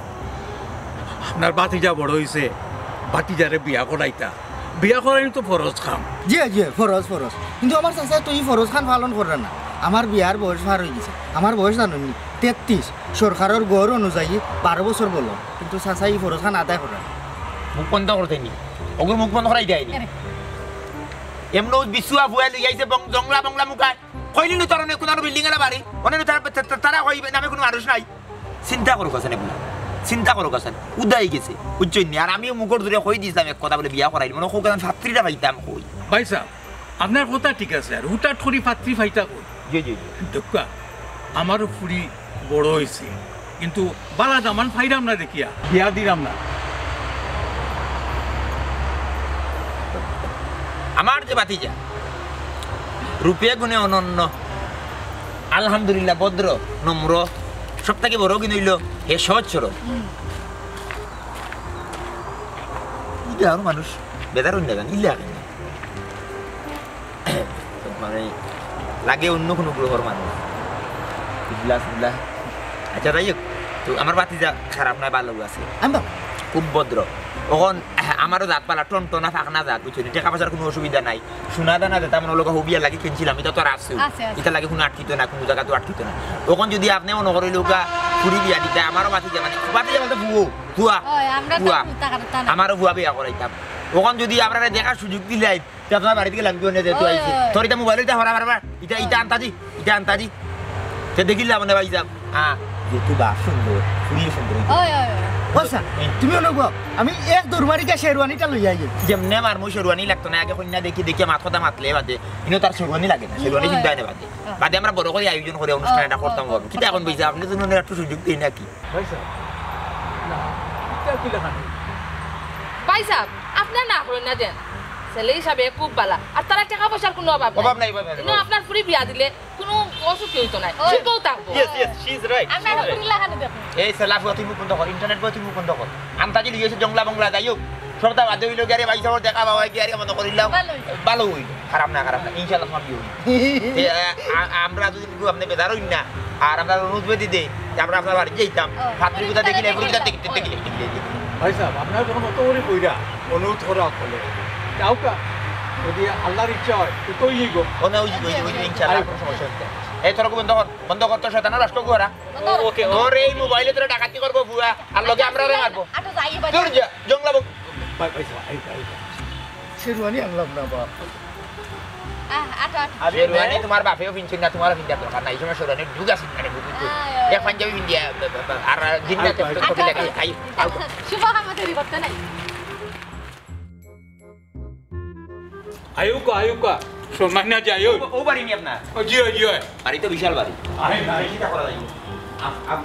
আপনার বাতিজা বড় হয়েছে বাতিজারে বিয়া করাইতা। বিয়া করাই তো ফরজ খাম। জি জি ফরজ ফরজ। কিন্তু আমার চাচা তুই ফরজ খান পালন করে না। আমার বিয়ার বয়স পার হয়ে গেছে। আমার বয়স জানি তেত্রিশ। সরকারের গড় অনুযায়ী বারো বছর বলো কিন্তু চাচা এই ফরজ খান আদায় করে না। মুখ বন্ধ করতে নি ওগুলো মুখ বন্ধ করাই দেয়নি এমন বিশুয়া ভুয়া আইছে বং জংলা বংলা মুখায় কইলি নি তোর কোন বিল্ডিং এর বাড়ি অনেক তারা তারা কইবে নামে কোনো মানুষ নাই। চিন্তা করো কাছেন এগুলো চিন্তা করো কাছেন উদাই গেছে। উজ্জয়নী আর আমিও মুখর দূরে কই দিয়েছিলাম এক কথা বলে বিয়া করাই মানে হোক ছাত্রীরা পাইতাম কই ভাই সাহেব আপনার কথা ঠিক আছে আর হুটাট করি পাত্রী ফাইতা কই জি জি দেখা আমারও ফুরি বড় হয়েছে কিন্তু বালা দামান ফাইরাম না দেখিয়া। বিয়া দিলাম না আমার যে বাতিজা রূপে গুণে অনন্য। আলহামদুলিল্লাহ ভদ্র নম্র। সব থেকে বড় কিন্তু হইল হে সহজ সরল। আর মানুষ বেদার অন্য গান ইলে আগে মানে লাগে অন্য কোনো গ্রহর মানুষ। আচ্ছা তাই তো আমার বাতিজা খারাপ নয় ভালো আছে। খুব ভদ্র। তখন আমারও জাত পালা টন টনা ফাঁকনা জাত বুঝছি টাকা পয়সার কোনো অসুবিধা নাই। সোনা দানা যেটা মনে লোক হবিয়া লাগে কিনছিলাম এটা তো আছে। আছে। এটা লাগে কোনো আটকিত না কোনো জায়গা তো আটকিত না তখন যদি আপনি মনে করেন লোকা ফুরি বিয়া দিতে আমারও বাতি মানে বাতি ভুয়ো ভুয়া ওই আমরা তো ভুয়া টা না আমারও ভুয়া বিয়া করাইতাম তখন যদি আপনারা দেখার সুযোগ দিলে আপনার বাড়ি থেকে লাগবে না যেহেতু ওই। তোর এটা মোবাইল এটা হরা বারবার এটা এটা আনতাজি এটা আনতাজি সে দেখিলে আমাদের ভাই যাম। হ্যাঁ যেহেতু বা সুন্দর ফুরিয়ে সুন্দর। বসা তুমি অনুভব আমি এক দৌড়মারিকা শেরওয়ানিটা লই আই যেমনে আমার মই শেরওয়ানি লাগতো না আগে কন্যা দেখি দেখি মাত কথা মাতলে বাদে। কিন্তু তার শেরওয়ানি লাগে না শেরওয়ানি। চিন্তা নেই বাদে। বাদে আমরা বড় করে আয়োজন করে অনুষ্ঠান এটা করতাম বলো। কিন্তু এখন বলছে আপনি তো নুনের একটু সুযোগ দিই নাকি? ভাই সাহেব আপনার না করেন না দেন ছেলে হিসাবে খুব বালা। আর তারা টাকা পয়সার কোনো অভাব অভাব নাই, আপনার ফুরি বিয়া দিলে কোনো অসুখ হইতো না ওই। সুখেও থাকব Yes, yes, she's right. আমরা she's right. ফুরি লাগানো দেখো এই সেলা ফুয়া তুই মুখ বন্ধ কর ইন্টারনেট ফুয়া তুই মুখ বন্ধ কর আমতাজি লিখেছে জংলা বংলা যাই হোক সবটা বাদে হইল গিয়ারে ভাই সাহর দেখা বাবা গিয়ারে বন্ধ করিলাম ভালো হইল। খারাপ না খারাপ না ইনশাআল্লাহ তোমার বিয়ে আমরা যদি আপনি বেদার হইন না আর আমরা অনুরোধ বেদি দেই আমরা আপনার বাড়ি যেতাম ও, কোথা দেখিলে এগুলো দেখিলে যাও। দেখিলে ভাই সাহেব আপনার যখন অত করে কইরা অনুরোধ করা হলে যাও যদি আল্লাহর ইচ্ছা হয় তো তো ইয়ে গো ওনা ওই ওই ওই ইনশাআল্লাহ সমস্যা। এই তোর বন্ধ কর বন্ধ কর তো শয়তান রাষ্ট্র গোরা Oh, okay, okay. তোর এই মোবাইলে তোরা ডাকাতি করব বুয়া আর লগে আমরা রে মারবো। আটো যাই এবার তোর যা জংলা বং ভাই ভাই সাহেব আই আই। শেরওয়ানি আনলাম না বাপ। আহ, আটো আটো শেরওয়ানি তোমার বাপেও পিনছেন না তোমার পিনতে দরকার নাই সময় শেরওয়ানি ঢুক আছে মানে ঢুক ঢুক আয়, আয়, এক পাঞ্জাবি পিন্দিয়া আর জিন্না আয়, আয়, কপি লাগে আই আউ শুভ কাম তৈরি করতে নাই আয়ু কা আয়ু কা সম্মান না যাই ও ও বাড়ি নি আপনার? ও জিও জিও বাড়ি তো বিশাল বাড়ি। আই নাই চিন্তা করা যায় আপ আপ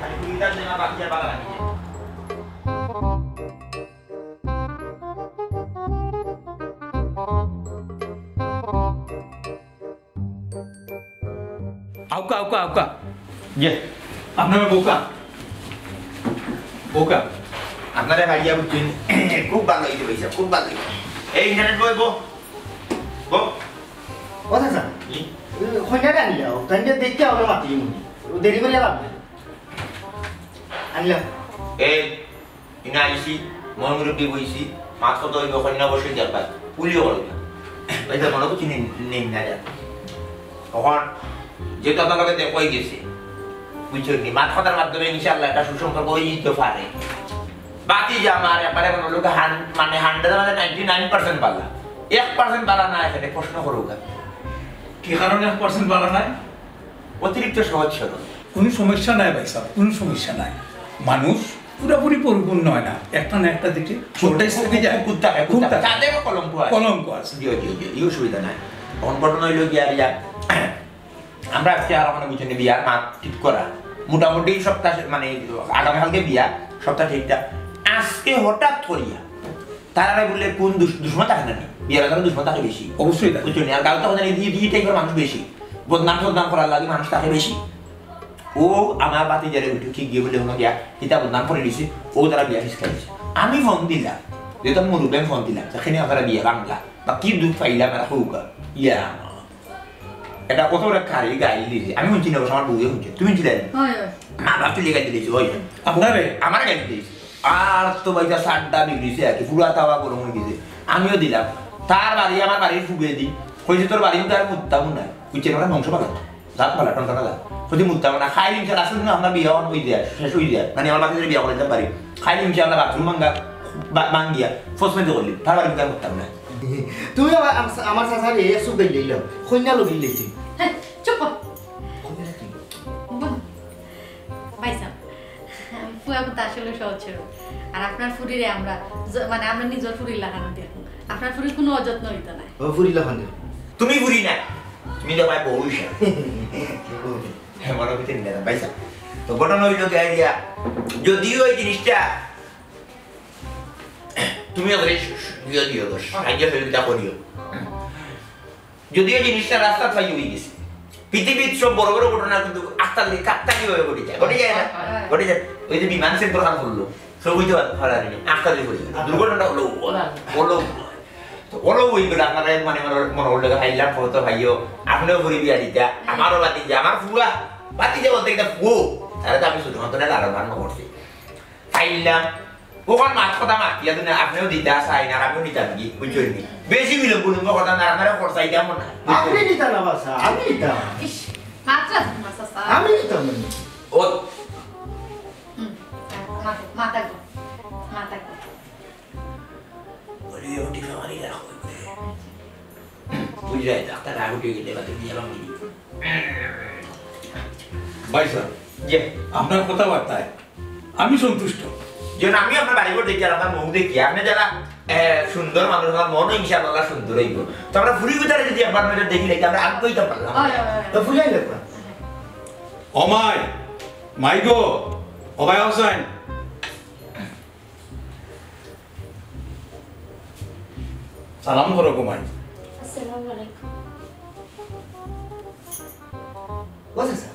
খালি কুড়িটা নেওয়া বাকি আর বালা লাগে আউকা আউকা আউকা। ইয়ে আপনার বোকা। বোকা। আপনারা ভাইয়া বুঝছেন। খুব ভালো হয়েছে খুব ভালো এই ইন্টারনেট বই কন্যাটা আনলাম তাই দেখতে মাতি দেরি করে লাভ এই ইনা আইসি হইব কন্যা বসে এই তো মনে নেই না যা তখন দেখই গেছে বুঝছেন কি মাছ কথার মাধ্যমে ইনশাল্লাহ একটা সুসম্পর্ক হয়ে যেতে পারে বাকি কোনো লোক হান মানে হান্ড্রেড মানে নাইনটি নাইন পার্সেন্ট পালা এক পার্সেন্ট পালা না এখানে প্রশ্ন করুক কি কারণে এক পার্সেন্ট বাড়া নাই? অতিরিক্ত সহজ সরল। কোনো সমস্যা নাই ভাই সাহেব কোনো সমস্যা নাই। মানুষ পুরোপুরি পরিপূর্ণ হয় না একটা না একটা দিকে ছোটাই থেকে যায়। থাকে। তাদেরও কলঙ্ক আছে। কলঙ্ক আছে। জিও জিও জিও এই অসুবিধা নাই। তখন ঘটনা হইল গিয়া রিয়া আমরা আজকে আর আমাদের বুঝে বিয়ার মাপ ঠিক করা। মোটামুটি সপ্তাহ মানে আগামী কালকে বিয়া সপ্তাহ ঠিকঠাক আজকে হঠাৎ করিয়া তারা বললে কোন দুশ্মন থাকে নি? বিয়ার কারণে দুশ্মন থাকে বেশি। অবশ্যই নি? আর গাঁও তখন এই এই টাইপের মানুষ বেশি। বদনাম বদনাম করার লাগে মানুষ থাকে বেশি। ও আমার বাতি যারে উঠে ঠিক গিয়ে বলে গিয়া কিতা বদনাম করে দিছে ও তারা বিয়া ঠিক খাইছে আমি ফোন দিলাম যেহেতু আমি মুরুবে ফোন দিলাম সেখানে আপনারা বিয়ে বাংলা বা কি দুধ পাইলাম এরা হোকা ইয়া এটা কত বড় খালি গাইল দিছে। আমি শুনছি না আমার বউয়ে শুনছে। তুমি শুনছিলে? মা বাপ তুলে গাইতে দিয়েছে ওই। আপনারে? আমার গাইতে দিয়েছে আর তো বাইটা সাতটা বিগড়িছে আর কি পুরা তাওয়া গরম হয়ে গেছে। আমিও দিলাম। তার বাড়ি আমার বাড়ির ফুগে দিই কইছে তোর বাড়ি তার মুত্তাম না কুইছে ওরা বংশ পাকা জাত পালা টন কাটা যদি মুত্তাম না খাই নিমছে আসলে না আমরা বিয়ে হন হই যায় শেষ হই যায়। মানে আমার বাড়িতে বিয়া করে দিতে পারি খাই নিমছে আমরা বাথরুম ভাঙ্গা ভাঙ্গিয়া ফসমেন্ট করলি। তার বাড়ি তার মুত্তাম না তুমি আমার এই সুখ গাই লইলাম। কন্যা লগি লইছি। হ্যাঁ, চুপ পাইছাম। ফুয়া তো আসলে সহজ ছিল আর আপনার ফুরিরে আমরা মানে আমরা নিজের ফুরির লাগানো দেখুন আপনার ফুরির কোনো অযত্ন হইতো না ও ফুরিলা খান তুমি বুড়ি না তুমি তো ভাই বউ হ্যাঁ মনে হইতে নিলাম পাইছা তো ঘটনা হইল কি আইডিয়া? যদিও এই জিনিসটা তুমি ওদের দিও দিও দোষ। সাহায্য সহযোগিতা করিও। যদিও জিনিসটা রাস্তা থাকি হয়ে গেছে পৃথিবীর সব বড় বড় ঘটনা কিন্তু আস্তা দিয়ে কাকতা কীভাবে ঘটে যায়। ঘটে যায় না? ঘটে যায়। ওই যে বিমান সেন্টার করল সব বুঝতে পারি আস্তা দিয়ে ঘটে যায় দুর্ঘটনা হলো হলো। তো ওলো ওই গুলো আপনারা মানে মনে হলো খাইলাম ফটো ভাইও আপনিও ঘুরি বিয়া দিতা আমারও বাতি যা আমার ফুয়া বাতি যা বলতে গেলে ফুয়ো। তাহলে তো আমি শুধুমাত্র লালন পালন করছি। খাইলাম ওখান মাছ কথা মাতিয়া দিনে আপনিও দিতা চাই না আমিও নিতাম কি বুঝছ নি বেশি বিলম্ব বিলম্ব কথা না আপনারা খরচাই তেমন না আপনি নিতা না বাসা আমি নিতাম। আমি নিতাম। না। ও মাথা গো খাওয়ারি রাখো বুঝলে ডাক্তার রাগ উঠে গেলে বা তুমি এবং ভাই স্যার যে আপনার কথাবার্তায় আমি সন্তুষ্ট। যেন আমি আপনার বাড়ি করে দেখি আর আপনার মুখ দেখি। আপনি যারা সুন্দর মানুষ আমার মনও ইনশাআল্লাহ সুন্দর হইব। তো আমরা ফুরি ভিতরে যদি নজর দেখি দেখি আমরা আগ কইতে পারলাম। তো ফুলাই লাগবা অমায় মাই গো অবায় হোসেন। সালাম করো গোমাই আসসালামু আলাইকুম ও চাচা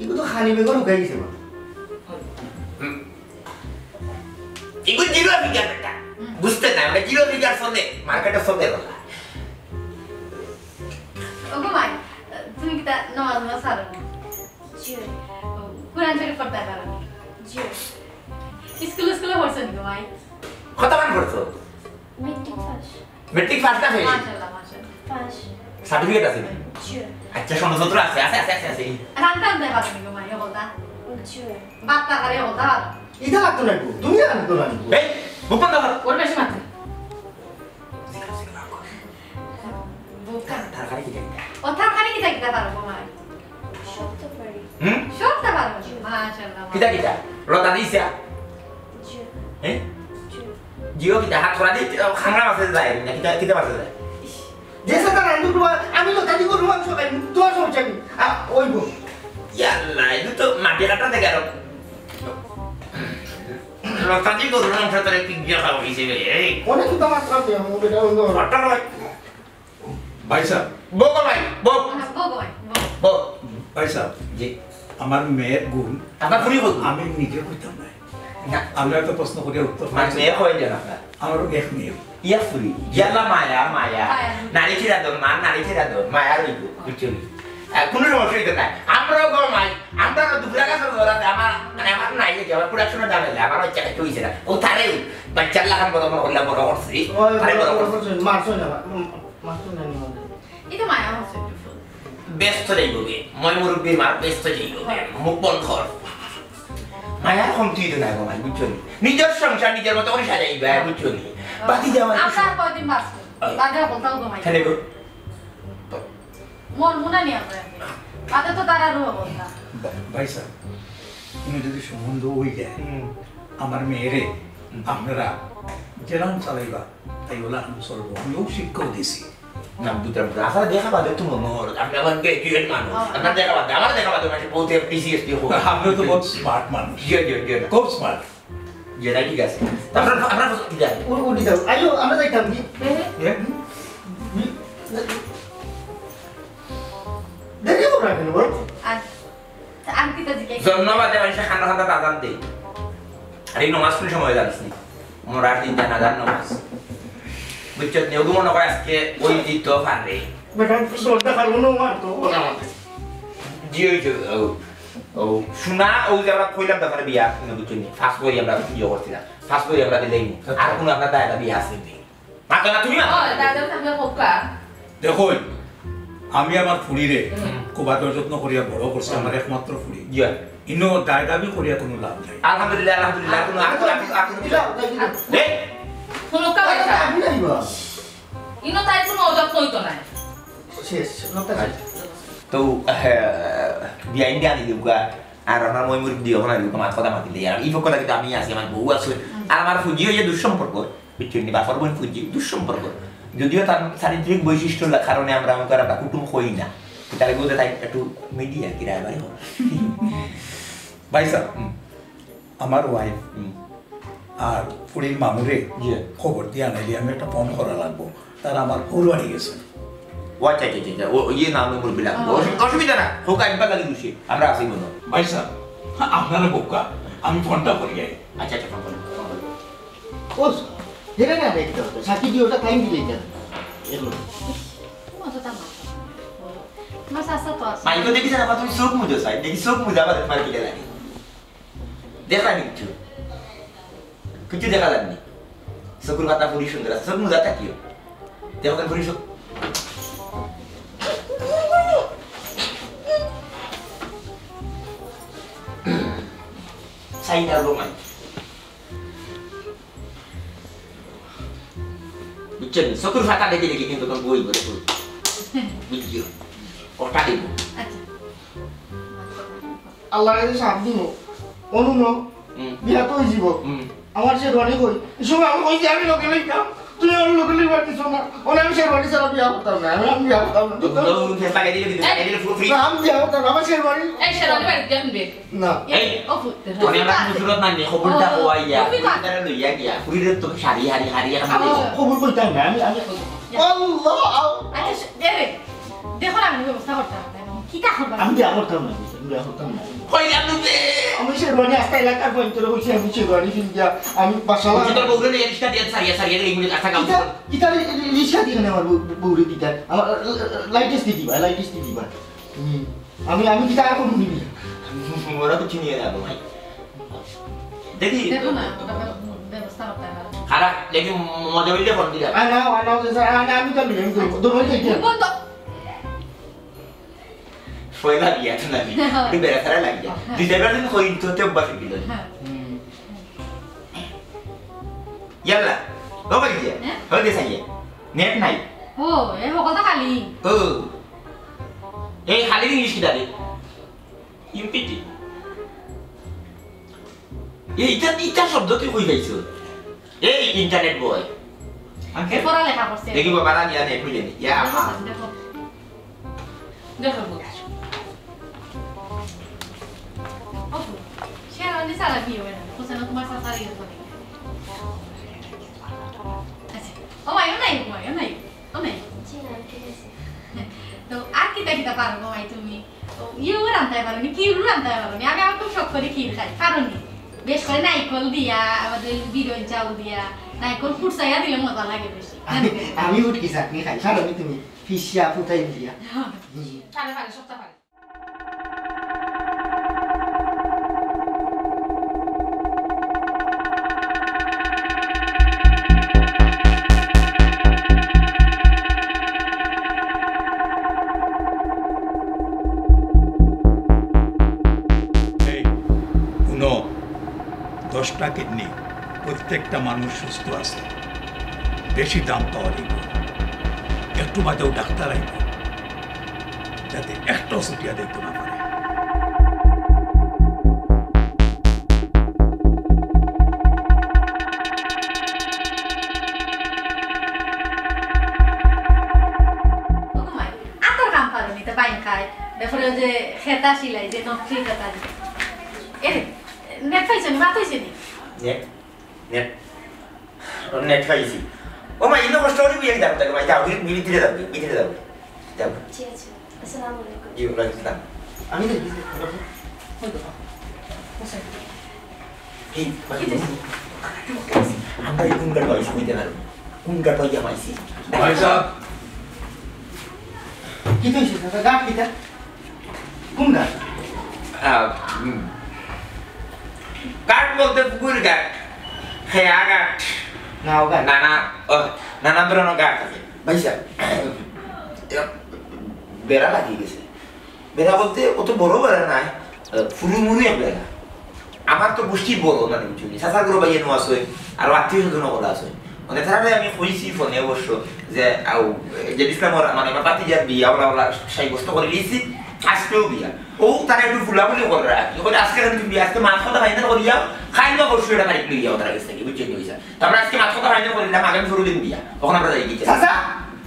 এগুলো তো খানি বেগর উগাই গেছে বা এগুলো জিরো ফিগার বেটা বুঝতে না আমরা জিরো ফিগার ফোনে মার্কেটে ফোনে বলা ওগো মাই তুমি কি তা নামাজ নামাজ সারো জি কোরআন শরীফ পড়তে পারো জি স্কুল স্কুলে পড়ছেন গো মাই কত মান করছ মেট্রিক পাস মেট্রিক ফার্স্ট না ফেল মাশাআল্লাহ মাশাআল্লাহ। পাস সার্টিফিকেট আছে? আচ্ছা সনদপত্র আছে আছে আছে আছে আছে। রান্তা আনতে পারো গো মাই হলদা বাত্তা করে হলদা এটা লাগতো না তুমি আনতো না এই বুকন দাও ওর বেশি মাথা বুকা তার খালি কি জানি ও থাক খালি কি সব তো পারি। হুম? সব তা পারো মাশাআল্লাহ কিটা কিটা রতা দিছা? হ্যাঁ জিও। কিটা হাত করা দিতে খাংরা মাসে যায় না কিটা কিটা মাসে যায়? যে সাথে রান্ধু তোমার আমি তো দাদি গরু মাংস খাই তোমার সমস্যা কি আ, ওই গো ইয়াল্লা এটা তো মাটি কাটা থেকে আর রতাজি করুন অংশ তারে পিজ্জা খাওয়া হিসেবে এই। অনেক তো মাছ খাতে আমি বেটা অন্য হঠাৎ ভাই স্যার বক ভাই বক বো গো মাই বো বক ভাই স্যার জি আমার মেয়ের গুণ আপনার ফুরি বক আমি নিজে কইতাম না। আমরা তো প্রশ্ন করে উত্তর মানে মেয়ে হয়ে যান আপনার? আমার এক মেয়ে। ইয়া ফুরি। ইয়াল্লা মায়া মায়া। মায়া। নারী ছিড়া দোন মা নারী ছিড়া দোন মায়া রইব বুঝছি? কোনো হইতে নাই আমরাও গো মাই আমরা দুপুরা গাছ ধরাতে আমার মানে আমার নাই যে আমার প্রোডাকশনে জানালে আমার ওই জায়গায় চইছে না। ও? তারে বাচ্চার লাগান বড় বড় হল্লা বড় করছি। ওই বড় করছি। মাছ না মাছ না এটা মায়া হচ্ছে। ব্যস্ত যাইব গে মই মুরব্বীর মার ব্যস্ত যাইব গে মুখ বন্ধ কর মায়ার কম তুই তো নাই গো মাই বুঝছ নি? নিজের সংসার নিজের মতো করে সাজাইবা বুঝছ নি? বাতি যাওয়া আর কয়দিন বাঁচবো তাদের বলতাম গো মাই খেলে গো। মন মুনা নিয়ে আমরা তাদের তো তারা রুহ বলতা ভাই স্যার তুমি যদি সম্বন্ধ হয়ে যায় আমার মেয়েরে আপনারা যেরকম চালাইবা তাই ওলা আমি চলবো আমিও শিক্ষাও দিছি। Nah, putra berasa dia kan pada itu memur, amdaman kayak gitu kan. Karena oh. dia kalau dalam dia kalau nah, tuh masih putih ya dia kok. Amdo tuh kok smart man. Iya iya iya. Kok smart. Iya lagi guys. Tapi apa apa tidak? Udah udah. Ayo, aman saya kami. Ya. Dari apa kan ini bro? Anti tadi kayak. Zaman apa dia masih kandang teh. Hari nomas pun cuma jalan sini. Murah di tanah nomas. ওই শোনা যে আমরা কইলাম বিয়া বুঝছ নি? First করে আমরা ভিডিও করছিলাম। ফার্স্ট করে আমরা দিলেই আর কোনো আপনার দায়টা বিয়া আছে মাতো না তুমি? ও মাতো দাদা থাকলে হোকা দেখো আমি আমার ফুড়িরে খুব আদর যত্ন করিয়া বড় করছি আমার একমাত্র ফুড়ি। ইনো দায় দাবি করিয়া কোনো লাভ নাই। আলহামদুলিল্লাহ আলহামদুলিল্লাহ কোনো আরে, বেটা আমি নাইবা। ইনো তাই কোনো অযত্ন হইতো নাই। শেষ, নটা শেষ। তো বিয়া ইন্ডিয়া দি দিউগা আর আমার মই মুরগি দিও না মাত কথা মাতিলে। আর এই কথা কিন্তু আমি আছি আমার বউ আছে। আর আমার ফুজি হয়ে দুঃসম্পর্ক। বিচ্ছিন্ন বাপর বোন ফুজি দুঃসম্পর্ক। যদিও তার চারিত্রিক বৈশিষ্ট্য কারণে আমরা আমাকে একটা কুটুম হই না। তাহলে বলতে তাই একটু মিডিয়া কি রায় বাড়ি ভাই হুম। আমার ওয়াইফ। আর ফুড়ির মামুরে। খবর দিয়ে নাইলে আমি একটা ফোন করা লাগবো। তারা আমার ফুলবাড়ি গেছে। ও আচ্ছা আচ্ছা আচ্ছা ও ইয়ে নাম মুরগি লাগবে অসুবিধা না। হোক একবার লাগে খুশি। আমরা আছি ভাই আপনারা বোকা। আমি ফোনটা করি আচ্ছা আচ্ছা ফোন করুন, ফোন করুন। ও, যেটা না দেখতে হবে। সাকি দিয়ে ওটা টাইম দিলেই কেন? এগুলো। অতটা মাথা তোমার চাচা তো আছে মাইকে দেখিস না তুমি চোখ মুজো চাই দেখি চোখ মুজা আবার লাগে। দেখা নি কিছু দেখা লাগনি চকুর পাতা পুরি সুন্দর আছে। চোখ মুজা থাকিও চোখ সাইডা রোমান বুঝছেন? চকুর ফাঁকা দেখে দেখি কিন্তু তোমার বই বলে বুঝছ ওটা দিব? আচ্ছা। আল্লাহর কাছে সাপ দিব। অনুন বিয়া তো হয়ে আমার শেরওয়ানি কই? এই সময় আমি কইছি আমি লোকে লইতাম তুই আমার লোকে লইবার দিছ না। ওনে আমি শেরওয়ানি ছাড়া বিয়া করতাম না আমি আমি বিয়া করতাম না। তো গুলো ফেস লাগাই দিলে লাগাই দিলে পুরো ফ্রি না, আমি বিয়া করতাম না, আমার শেরওয়ানি এই শেরানি বাড়ি শুনবে না। এই ও ফুট তোরে আমরা মুসুরত না নে খবরটা ও, হওয়াই যা তুমি কাট। তারে লইয়া গিয়া পুরিরে তো শাড়ি হারি হারি আমি কবুল কইতাম না আমি আমি আল্লাহ! আচ্ছা দেবে দেখো না আমি ব্যবস্থা করতে হবে। কি তা করবা? আমি বিয়া করতাম না। আমি না শেরওয়ানি আস্তা এলাকার পঞ্চরে হইছি আমি শেরওয়ানি কিনতিয়া আমি বাসালা তোর বউরে নিয়ে রিস্কা দিয়ে সারিয়া সারিয়া এইগুলি কাঁচা গাম কিতা রিক্সা দিয়ে কেন আমার বউরে দিতা। আমার লাইটেস দি দিবা লাইটেস দি দিবা। আমি আমি কিতা আর তো চিনিয়ে যাব ভাই। দেখি। দেখো না ব্যবস্থা করতে হবে। খারাপ দেখি মজা হইলে ফোন দিলা আনা আনা আমি আমি তো আমি তো বন্ধ। তুই বেড়া খারা লাগিয়া দুই চারবার দিন কই তো তে অভ্যাস হয়ে গেল হ্যাঁ ইয়াল্লা ও বাকি দিয়া হ্যাঁ? হয়ে দে সাইয়া নেট নাই ও এই সকলটা খালি ও এই খালি ইংলিশ কি দাঁড়িয়ে ইম্পিটি এই ইটা ইটা শব্দ তুই কই পাইছো এই ইন্টারনেট বয় আঙ্কেল পড়া লেখা করছে দেখি বাবা না দিয়া নেট খুঁজে নি ইয়া দেখো, দেখো শেরওয়ানি সারা বিয়ে হবে না হোসেন তোমার চাচার ইয়ে করে আচ্ছা ও মাই ও নাই মাই ও নাই ও নাই না তো আর কিতা কিতা পারব ভাই তুমি ইউ রান্তাই পারো নি কি রান্তাই পারো নি আমি আমার খুব শখ করে ক্ষীর খাই কারণ কি বেশ করে নাইকল দিয়া আমাদের বিরল চাউল দিয়া নাইকল ফুটসাইয়া দিলে মজা লাগে বেশি আমি উঠকি চাটনি খাই ছাড়ো তুমি ফিসিয়া ফুটাই দিয়া পারে পারে সপ্তাহ পারে দশটা কিডনি প্রত্যেকটা মানুষ সুস্থ আছে। বেশি দাম পাওয়া যাইব একটু বাদেও ডাক্তার আইব। যাতে একটাও ছুটিয়া দেখতে না পারে। ও মাই আতর কাম পারো নি, তো বাইন খাই। তারপরে ওই যে খেতা সিলাই যে নকশি খেতা nie? Nie? On nie trwa easy. O ma inną kosztorzu i jak dam tego, maj dał, mi tyle dał, mi tyle dał. Dobra. Przyjaciół, assalamu alaikum. Dzień dobry, znam. A mi nie, Hey, bakit mo? Ang kayo kung gano'n ayos ko ito na. Kung gano'n yung ayos. Ayos up! Kita siya, nagagap kita. Kung gano'n? Ah, বলতে পুকুর ঘাট। ঘাট। না নানা নানা ধরনের ঘাট আছে। ভাই বেড়া লাগিয়ে গেছে। বেড়া বলতে অত বড় বেড়া নাই বেড়া। আমার তো গোষ্ঠী বড় মানে বুঝলি সাসারগুলো বাইয়ে নোয়া আছে আর আত্মীয় স্বজন বলা আছে। মানে তারা আমি কইছি ফোনে অবশ্য যে আও যে ইসলামর মানে আমার পাতি যার বিয়া ওলা ওলা করে আজকেও বিয়া ও তারা একটু ফুলা বলে করে রাখি। ওখানে আজকে কিন্তু বিয়া আজকে মাছ কথা ফাইনাল করিয়া খাই না করছ এটা তারিখ লিয়া ওদের কাছ থেকে বুঝছেন কি হইছে? তারপরে আজকে মাছ কথা ফাইনাল করিলাম আগামী শুরু দিন বিয়া তখন আমরা যাই গিয়েছি চাচা!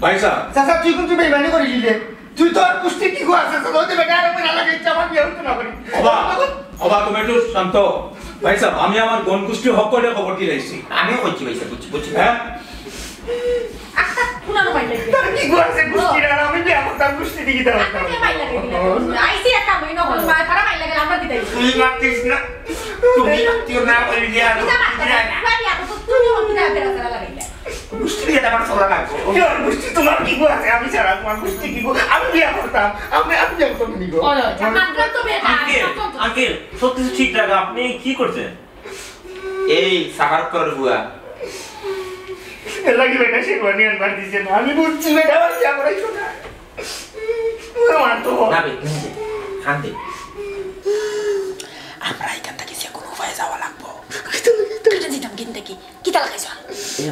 ভাই সাহেব চাচা তুই কিন্তু বেইমানি করিলি রে। তুই তো পুষ্টি কি গো আছে? তো তোদের বেটা আর না লাগে ইচ্ছা আমার বিয়ে হতো না করি। অবা অবা তুমি একটু শান্ত ভাই সাহেব আমি আমার গণ গোষ্ঠী সকলে খবর দিয়ে রাখছি আমিও করছি ভাই স্যার বুঝছি বুঝছি। হ্যাঁ? পুরানো মাইল লাগবে তোর কি গো আছে পুষ্টি আর আমি বিয়ে করতাম পুষ্টি দিকে দাও আচ্ছা মাইল লাগে আইসি একটা মহিনা হল তারা মাইল লাগে আমরা দিতাই তুই মারতিস না? তুমি মারতিও না ওই যে আর না। বাড়ি আতো তুমি হল না। বেরা বেরা লাগাইলা বুঝতে দিয়ে আমার চলা লাগবে। তোর পুষ্টি তোমার কি গো আছে? আমি ছাড়া তোমার পুষ্টি কি গো আমি বিয়ে করতাম? আমি আমি বিয়ে নি গো ওই ওই মানলাম তো বেটা আঙ্কেল আঙ্কেল ঠিক রাখা আপনি কি করছেন? এই সাফার কর বুয়া। লাগি বেটা সে গনি আনবার দিছে না। আমি বুঝছি বেটা আমার বিয়ে করাইছো না। আমার তো না বে শান্তি। আমরা এখান থেকে যে কোনো উপায়ে যাওয়া লাগবো। কেটে দিতাম কিন্তু কি? কিতা লাগাইছো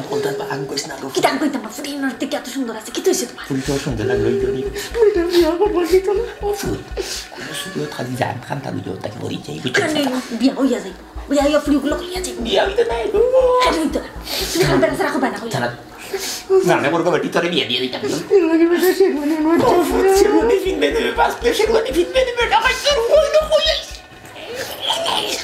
হলদার বা আং কইস না গো কিতা কইতাম ফুটি নড়তে কি এত সুন্দর আছে কি তো হইছে তোমার ফুল তো সুন্দর লাগল এই জন্য বেটা বিয়ে করবার দিত না ফুল কোনো শুধু খালি যান খান তালু যাও তাকে বলি যাই কেন বিয়া হইয়া যাই বিয়া হইয়া ফুলিগুলো কইয়া যাই বিয়া হইতে নাই গো হ্যাঁ হইতো না তুমি খালি বেড়া সারা খাবা না কইয়া জানা না বলব বেটি তোরে বিয়া দিয়ে দিতাম এর লাগি বেটা সে গনি আনবার সেগুনি ফিনবে দেবে পাঁচ প্লেট সেগুনি ফিনবে দেবে টাকা তোর হই না হই কইয়াছে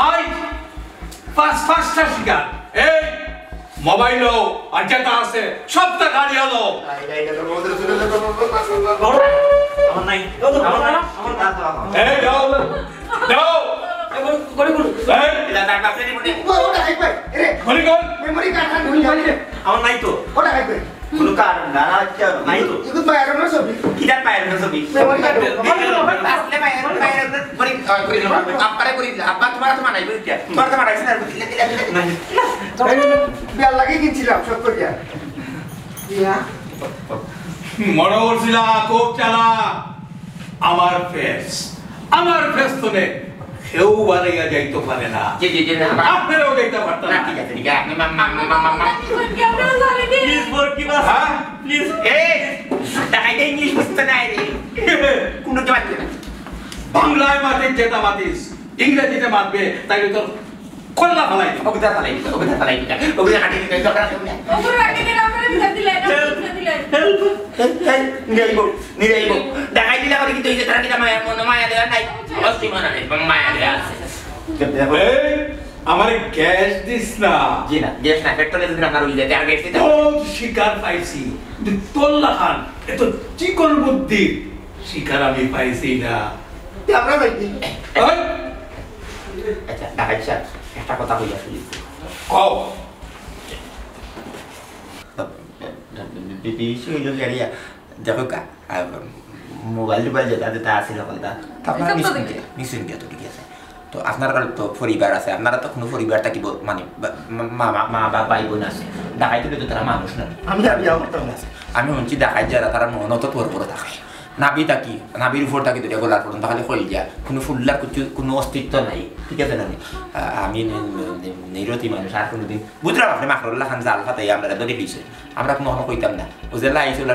আই পাঁচ পাঁচটা শিকার এই মোবাইল আর যেটা আছে সবটা গাড়ি হলো আমার নাই। আমার নাই। আমার এই দাও দাও। আমার নাই তো। ওটা হাইবে কোনো কারণ না নাই তো ইকু বাইরে না সবই কিদার পায়ের না ছবি মেমোরি কার্ড আসলে পায়ের পায়ের করি করি আব্বারে করি আব্বা তোমার তো মানাই বুঝছি তোমার তো মানাইছ না দিলে দিলে দিলে বিয়ার লাগি কিনছিলাম সব করিয়া মনে চালা। আমার ফেস আমার ফেস তো নে কেউ বাড়াইয়া যাইতে পারে না। জি জি জি আপনারাও যাইতে পারতেন না। ঠিক আছে ঠিক আছে আপনি মাম্মা মাম্মা মাম্মা প্লিজ বল কি বাস? হ্যাঁ? প্লিজ। এই দেখাইতে ইংলিশ বুঝতে নাই রে। কোনো জবাব না বাংলায় মাতে যেটা মাতিস। ইংরেজিতে মাতবে তাইলে তোর কল্লা ফেলাই দিবো। ওকে তাহলে ওকে তাহলে ওকে কাটি দিতে দরকার নেই ওপরে রাখি দিলে আমরা দিলে দিলে দিলে। হেল্প নিরাইব নিরাইব দেখাই দিলে করে কিন্তু এই যে তারা কিটা মায়া মনে মায়া দেওয়া নাই অবশ্যই মনে নেই মায়া দেওয়া আছে। এই, আমারে গ্যাস দিস না। জি না গ্যাস না পেট্রোলে যদি আপনার উইলে আর গ্যাস দিতে শিকার পাইছি। তোল্লা খান এত চিকন বুদ্ধি শিকার আমি পাইছি না। আমরা ওই, আচ্ছা দেখাই স্যার একটা কথা হইয়া শুনি কও। হইল দেখো মোবাইল টোবাইল যেটা যেটা আছিল কলটা আপনারা এসব তো নিশ্চিন্ত নিশ্চিন্ত তো ঠিক আছে। তো আপনার তো পরিবার আছে আপনারা তো কোনো পরিবার থাকিব মানে মা মা- বা ভাই বোন আছে ডাকাই দিলে তো তারা মানুষ না। আমি না। আমি শুনছি ডাকাই যারা তারা মনত তোর বড় থাকে। নাবি থাকি নাবির উপর থাকি দুটা গলার পর্যন্ত খালি কই যা কোনো ফুল্লার কোনো অস্তিত্ব নাই, ঠিক আছে না আমি নিরতি মানুষ, আর কোনোদিন বুঝলাম আপনি মাকরুল্লাহ খান জাল ফাতাই আমরা ধরে দিছে আমরা কোনো কখনো কইতাম না। ও যে লাই চলে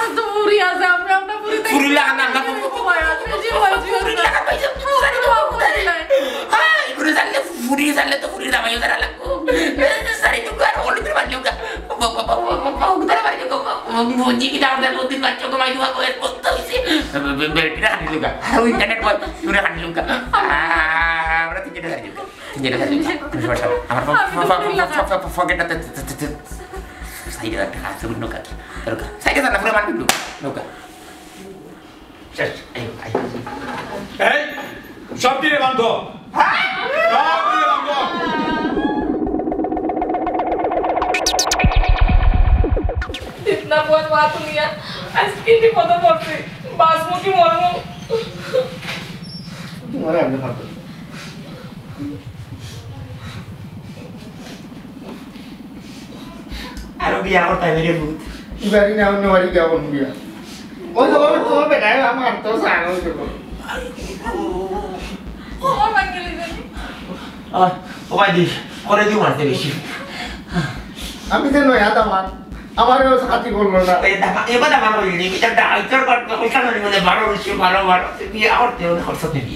আমার তারা দিয়ে আমার তাই পয়সা নাই উঠবে আগে উঠতে উঠতে উঠলায় না সবার কথা উঠলায় না তোর মুখে তুমি গো সে তুই আমার বড় বড় বড় তুই আমার বড় নামার মুখে তুই দুয়া পাইসাম পাইসাম আমার বই নো লাগাত পাইসাম আমি তো ফুরি লাগান ফুরি বন্ধ করে বন্ধ করে লুপ করে তো আরে ও আপনার তো ফুরি আছে আমরা আমরা ফুরি দেখি ফুরি লাগান না না ভয় আছে জীবন জীবন ফুরি লাগান পাইছো সারি তো ফুরি লাগান হ্যাঁ ফুরি জানলে ফুরি জানলে তো ফুরি দামাই উদারা লাগবো সারি তো আর ওলি করে বাজলো গা বাবা বাবা বাবা উদারা বাজলো গা বুঝি কি দাও দাও দিন বাচ্চা কো মাই দুয়া কো এর কষ্ট হইছে বেটি রাখি লুগা আর ইন্টারনেট পর পুরো রাখি লুগা আমরা তিনটে রাখি লুগা তিনটে রাখি লুগা আমার ফকেটটা সাইডে একটা হাত নৌকা নৌকা সাইডে জানা পুরো মারবি নৌকা শেষ আই আই এই সব দিনে বান্ধ সব আজকে কি কথা মরমু আরও বিয়া করতে ভূত বাড়ি না অন্য বাড়ি কেমন বিয়া ওই তো বাবা তোমার বেটায় আমার তো সাং হয়ে যাব ও বাঙ্গলি জানি ও ভাই দি করে দিও মারতে বেশি আমি তো নয়া আমার আমারও সাথী করলো না এবার না ভালো নি বিচার দা আইতর মানে ভালো ঋষি ভালো ভালো কি আর তেও না কষ্ট দিবি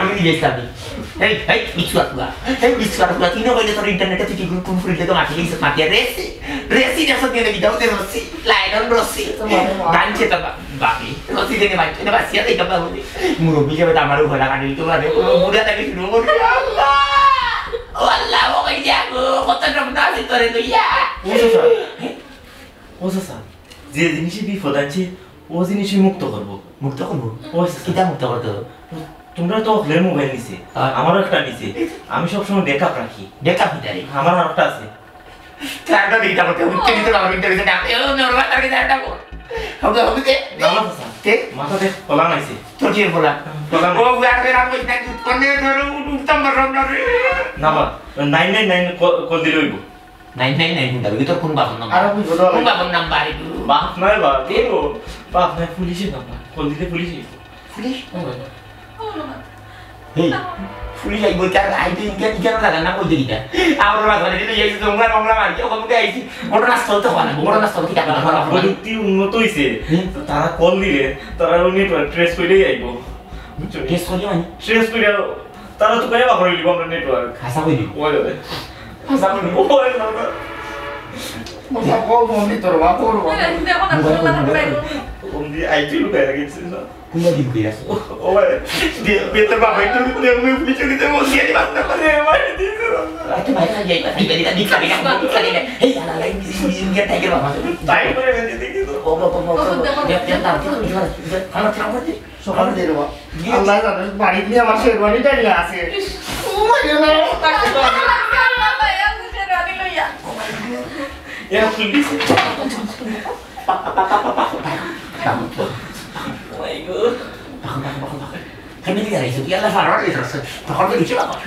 আমি নিয়ে যাবি এই এই কিছু আছে এই কিছু আছে কি না তোর ইন্টারনেটে তুই গ্রুপ গ্রুপ ফ্রি তো মাটি লিসে মাটি রে রেসি যা সব দিয়ে দাও তে রসি লাইন রসি ডানছে তো বাকি রসি দিয়ে মাটি না বাসিয়া দিই তো বাবু যাবে আমারও ঘোড়া কাটি তো মানে মুরা দেখি নো আল্লাহ ও যে জিনিসে বিপদ আছে ও জিনিসে মুক্ত করব মুক্ত করব ও কিতা মুক্ত করতে হবে তোমরা তো হলের মোবাইল নিছে আমারও একটা নিছে আমি সবসময় ব্যাকআপ রাখি দেখা ভিতরে আমার আর একটা আছে উঠতে দিতে আমার ইন্টারভিউ ডাকতে ও নরমাল কর হবে হবে কে না না চাচা কে মাথাতে কলা নাইছে। তোর কি বলা কলা ও বুয়া রে রাম কই ডাক কোনে ধরো উঠতাম বড় রে না বা নাইন নাইন নাইন কল হইব? নাই নাই নাই তোর কোন বাপন নাম আর আমি বলো কোন বাপন নাম বাড়ি বাপ নয় বা দেবো বাপ নয় পুলিশে বাবা কল দিলে পুলিশে পুলিশ? এই পুলিশ আইবো তার আইতে ইনকে ইনকে না না কই দিটা আমার বাবা ধরে দিলে এই তোমরা মামলা মারি ও কমতে আইছি ঘটনাস্থল তো হয় না ঘটনাস্থল কি টাকা ধরা হবে প্রযুক্তি উন্নত হইছে। তারা কল দিলে তারা নেটওয়ার্ক ট্রেস কইলেই আইব। বুঝছ? কেস করি মানে? ট্রেস কইলে তারা তো কইবা করে লিব আমরা নেটওয়ার্ক হাসা কই দিব ওই ওই। হাসা কই দিব ওই বাবা কল মন্দির তোর বাপ করব দেখো না ফোন লাগাতে পাইবো ওম দি আইটি লুকায় রাখিছে না কইরা ও ভাই বেতর বাবা একটু দেবে পুলিশে দিতে বসিয়ে দিবা না মারি দিছে Itu baik aja, itu tadi tadi tadi tadi tadi Hei, ala lain di sini sini dia tiger bapak. তাই করে গেছে দেখি তো Oh, oh, oh, oh, dia dia tahu itu gimana? Kalau kenapa sih? সকালে দিয়ে দেবো আল্লাহ জানে বাড়ি দিয়ে আমার শেরওয়ানিটা নিয়ে আসে ও my a police Kamu tuh. My God Kan ini dari itu ya lah faror itu. Faror itu lucu banget.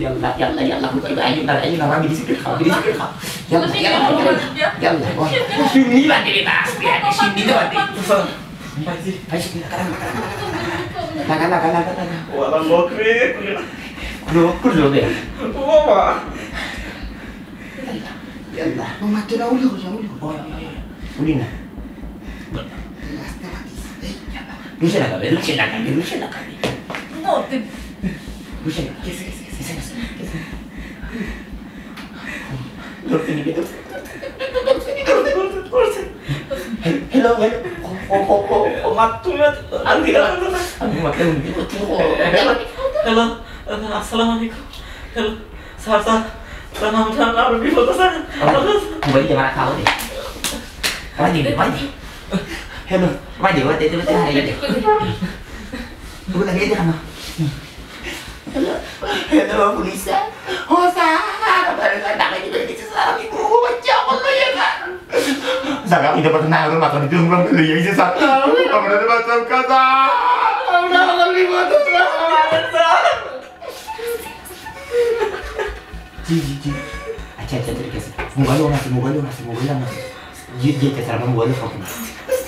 Ya Allah, ya Allah, ya Allah, bukan ayo ntar ayo nama di sini kau, di sini kau. Ya Allah, ya Allah, ya Allah. Wah, Sini bantu di tas, ya di sini tuh bantu. পাইছি Ayo sini, kanan, kanan. Kanan, kanan, kanan. ওয়ালা লোক রে Kulo, kulo deh. ও বাবা Ya Allah. Mama kira uli ko siya uli ko. Oh, ya, ya, ya. Uli na. Luce la cabeza, luce la cabeza, luce la cabeza. Luce la cabeza. ¿Qué es eso? ¿Qué es eso? Dulce ni que dulce. Hello, hello. Oh, oh, oh, oh. মা তুমি Ang gila. Ang makin gitu. Hello. Hello আসসালামু আলাইকুম hello sir sir sir নামটা আর বিপদ sir Kembali ke mana kau deh? Mati deh, mati. Hello, mati, mati, mati, mati, mati. Tunggu lagi aja kamu. Hello, hello, polisi. Oh, sah, baru saya nak lagi bagi sesuatu ibu macam apa ya kan? Saya tidak pernah rumah makan itu belum beli yang sih satu. Kamu ada macam kata. Udah kali mati Ji, ji, ji. আচ্ছা আচ্ছা ঠিক আছে mobile on আছে mobile on আছে mobile on আছে যে যে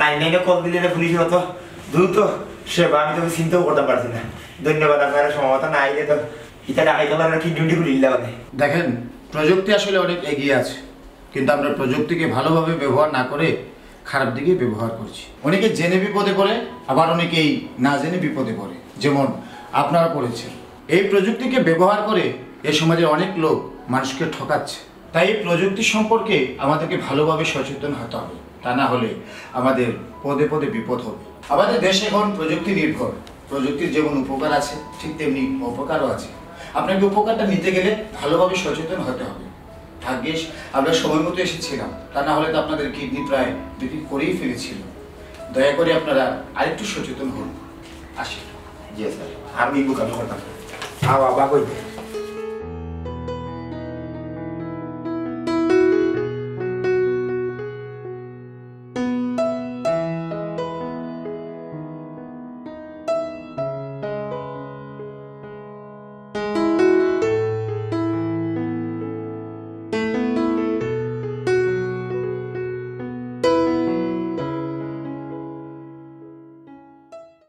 nine নাইনে কল দিলে পুলিশের অত দ্রুত সেবা আমি তোকে চিন্তাও করতে পারছি না। ধন্যবাদ আপনারা সমমতা না আইলে তো ইটা ডাকাই তোলার কি ডিউটি খুলে দিলে মানে দেখেন, প্রযুক্তি আসলে অনেক এগিয়ে আছে, কিন্তু আমরা প্রযুক্তিকে ভালোভাবে ব্যবহার না করে খারাপ দিকে ব্যবহার করছি। অনেকে জেনে বিপদে পড়ে, আবার অনেকেই না জেনে বিপদে পড়ে। যেমন আপনারা পড়েছেন এই প্রযুক্তিকে ব্যবহার করে এ সমাজের অনেক লোক মানুষকে ঠকাচ্ছে। তাই এই প্রযুক্তি সম্পর্কে আমাদেরকে ভালোভাবে সচেতন হতে হবে। তা না হলে আমাদের পদে পদে বিপদ হবে। আমাদের দেশ এখন প্রযুক্তি নির্ভর। প্রযুক্তির যেমন উপকার আছে, ঠিক তেমনি অপকারও আছে। আপনাকে উপকারটা নিতে গেলে ভালোভাবে সচেতন হতে হবে। ভাগ্যেশ, আমরা সময় মতো এসেছিলাম। তা না হলে তো আপনাদের কিডনি প্রায় বিক্রি করেই ফেলেছিল। দয়া করে আপনারা আরেকটু সচেতন হন। আসি। জি, স্যার। আমি বুক আমি করতাম আ, বাবা কই?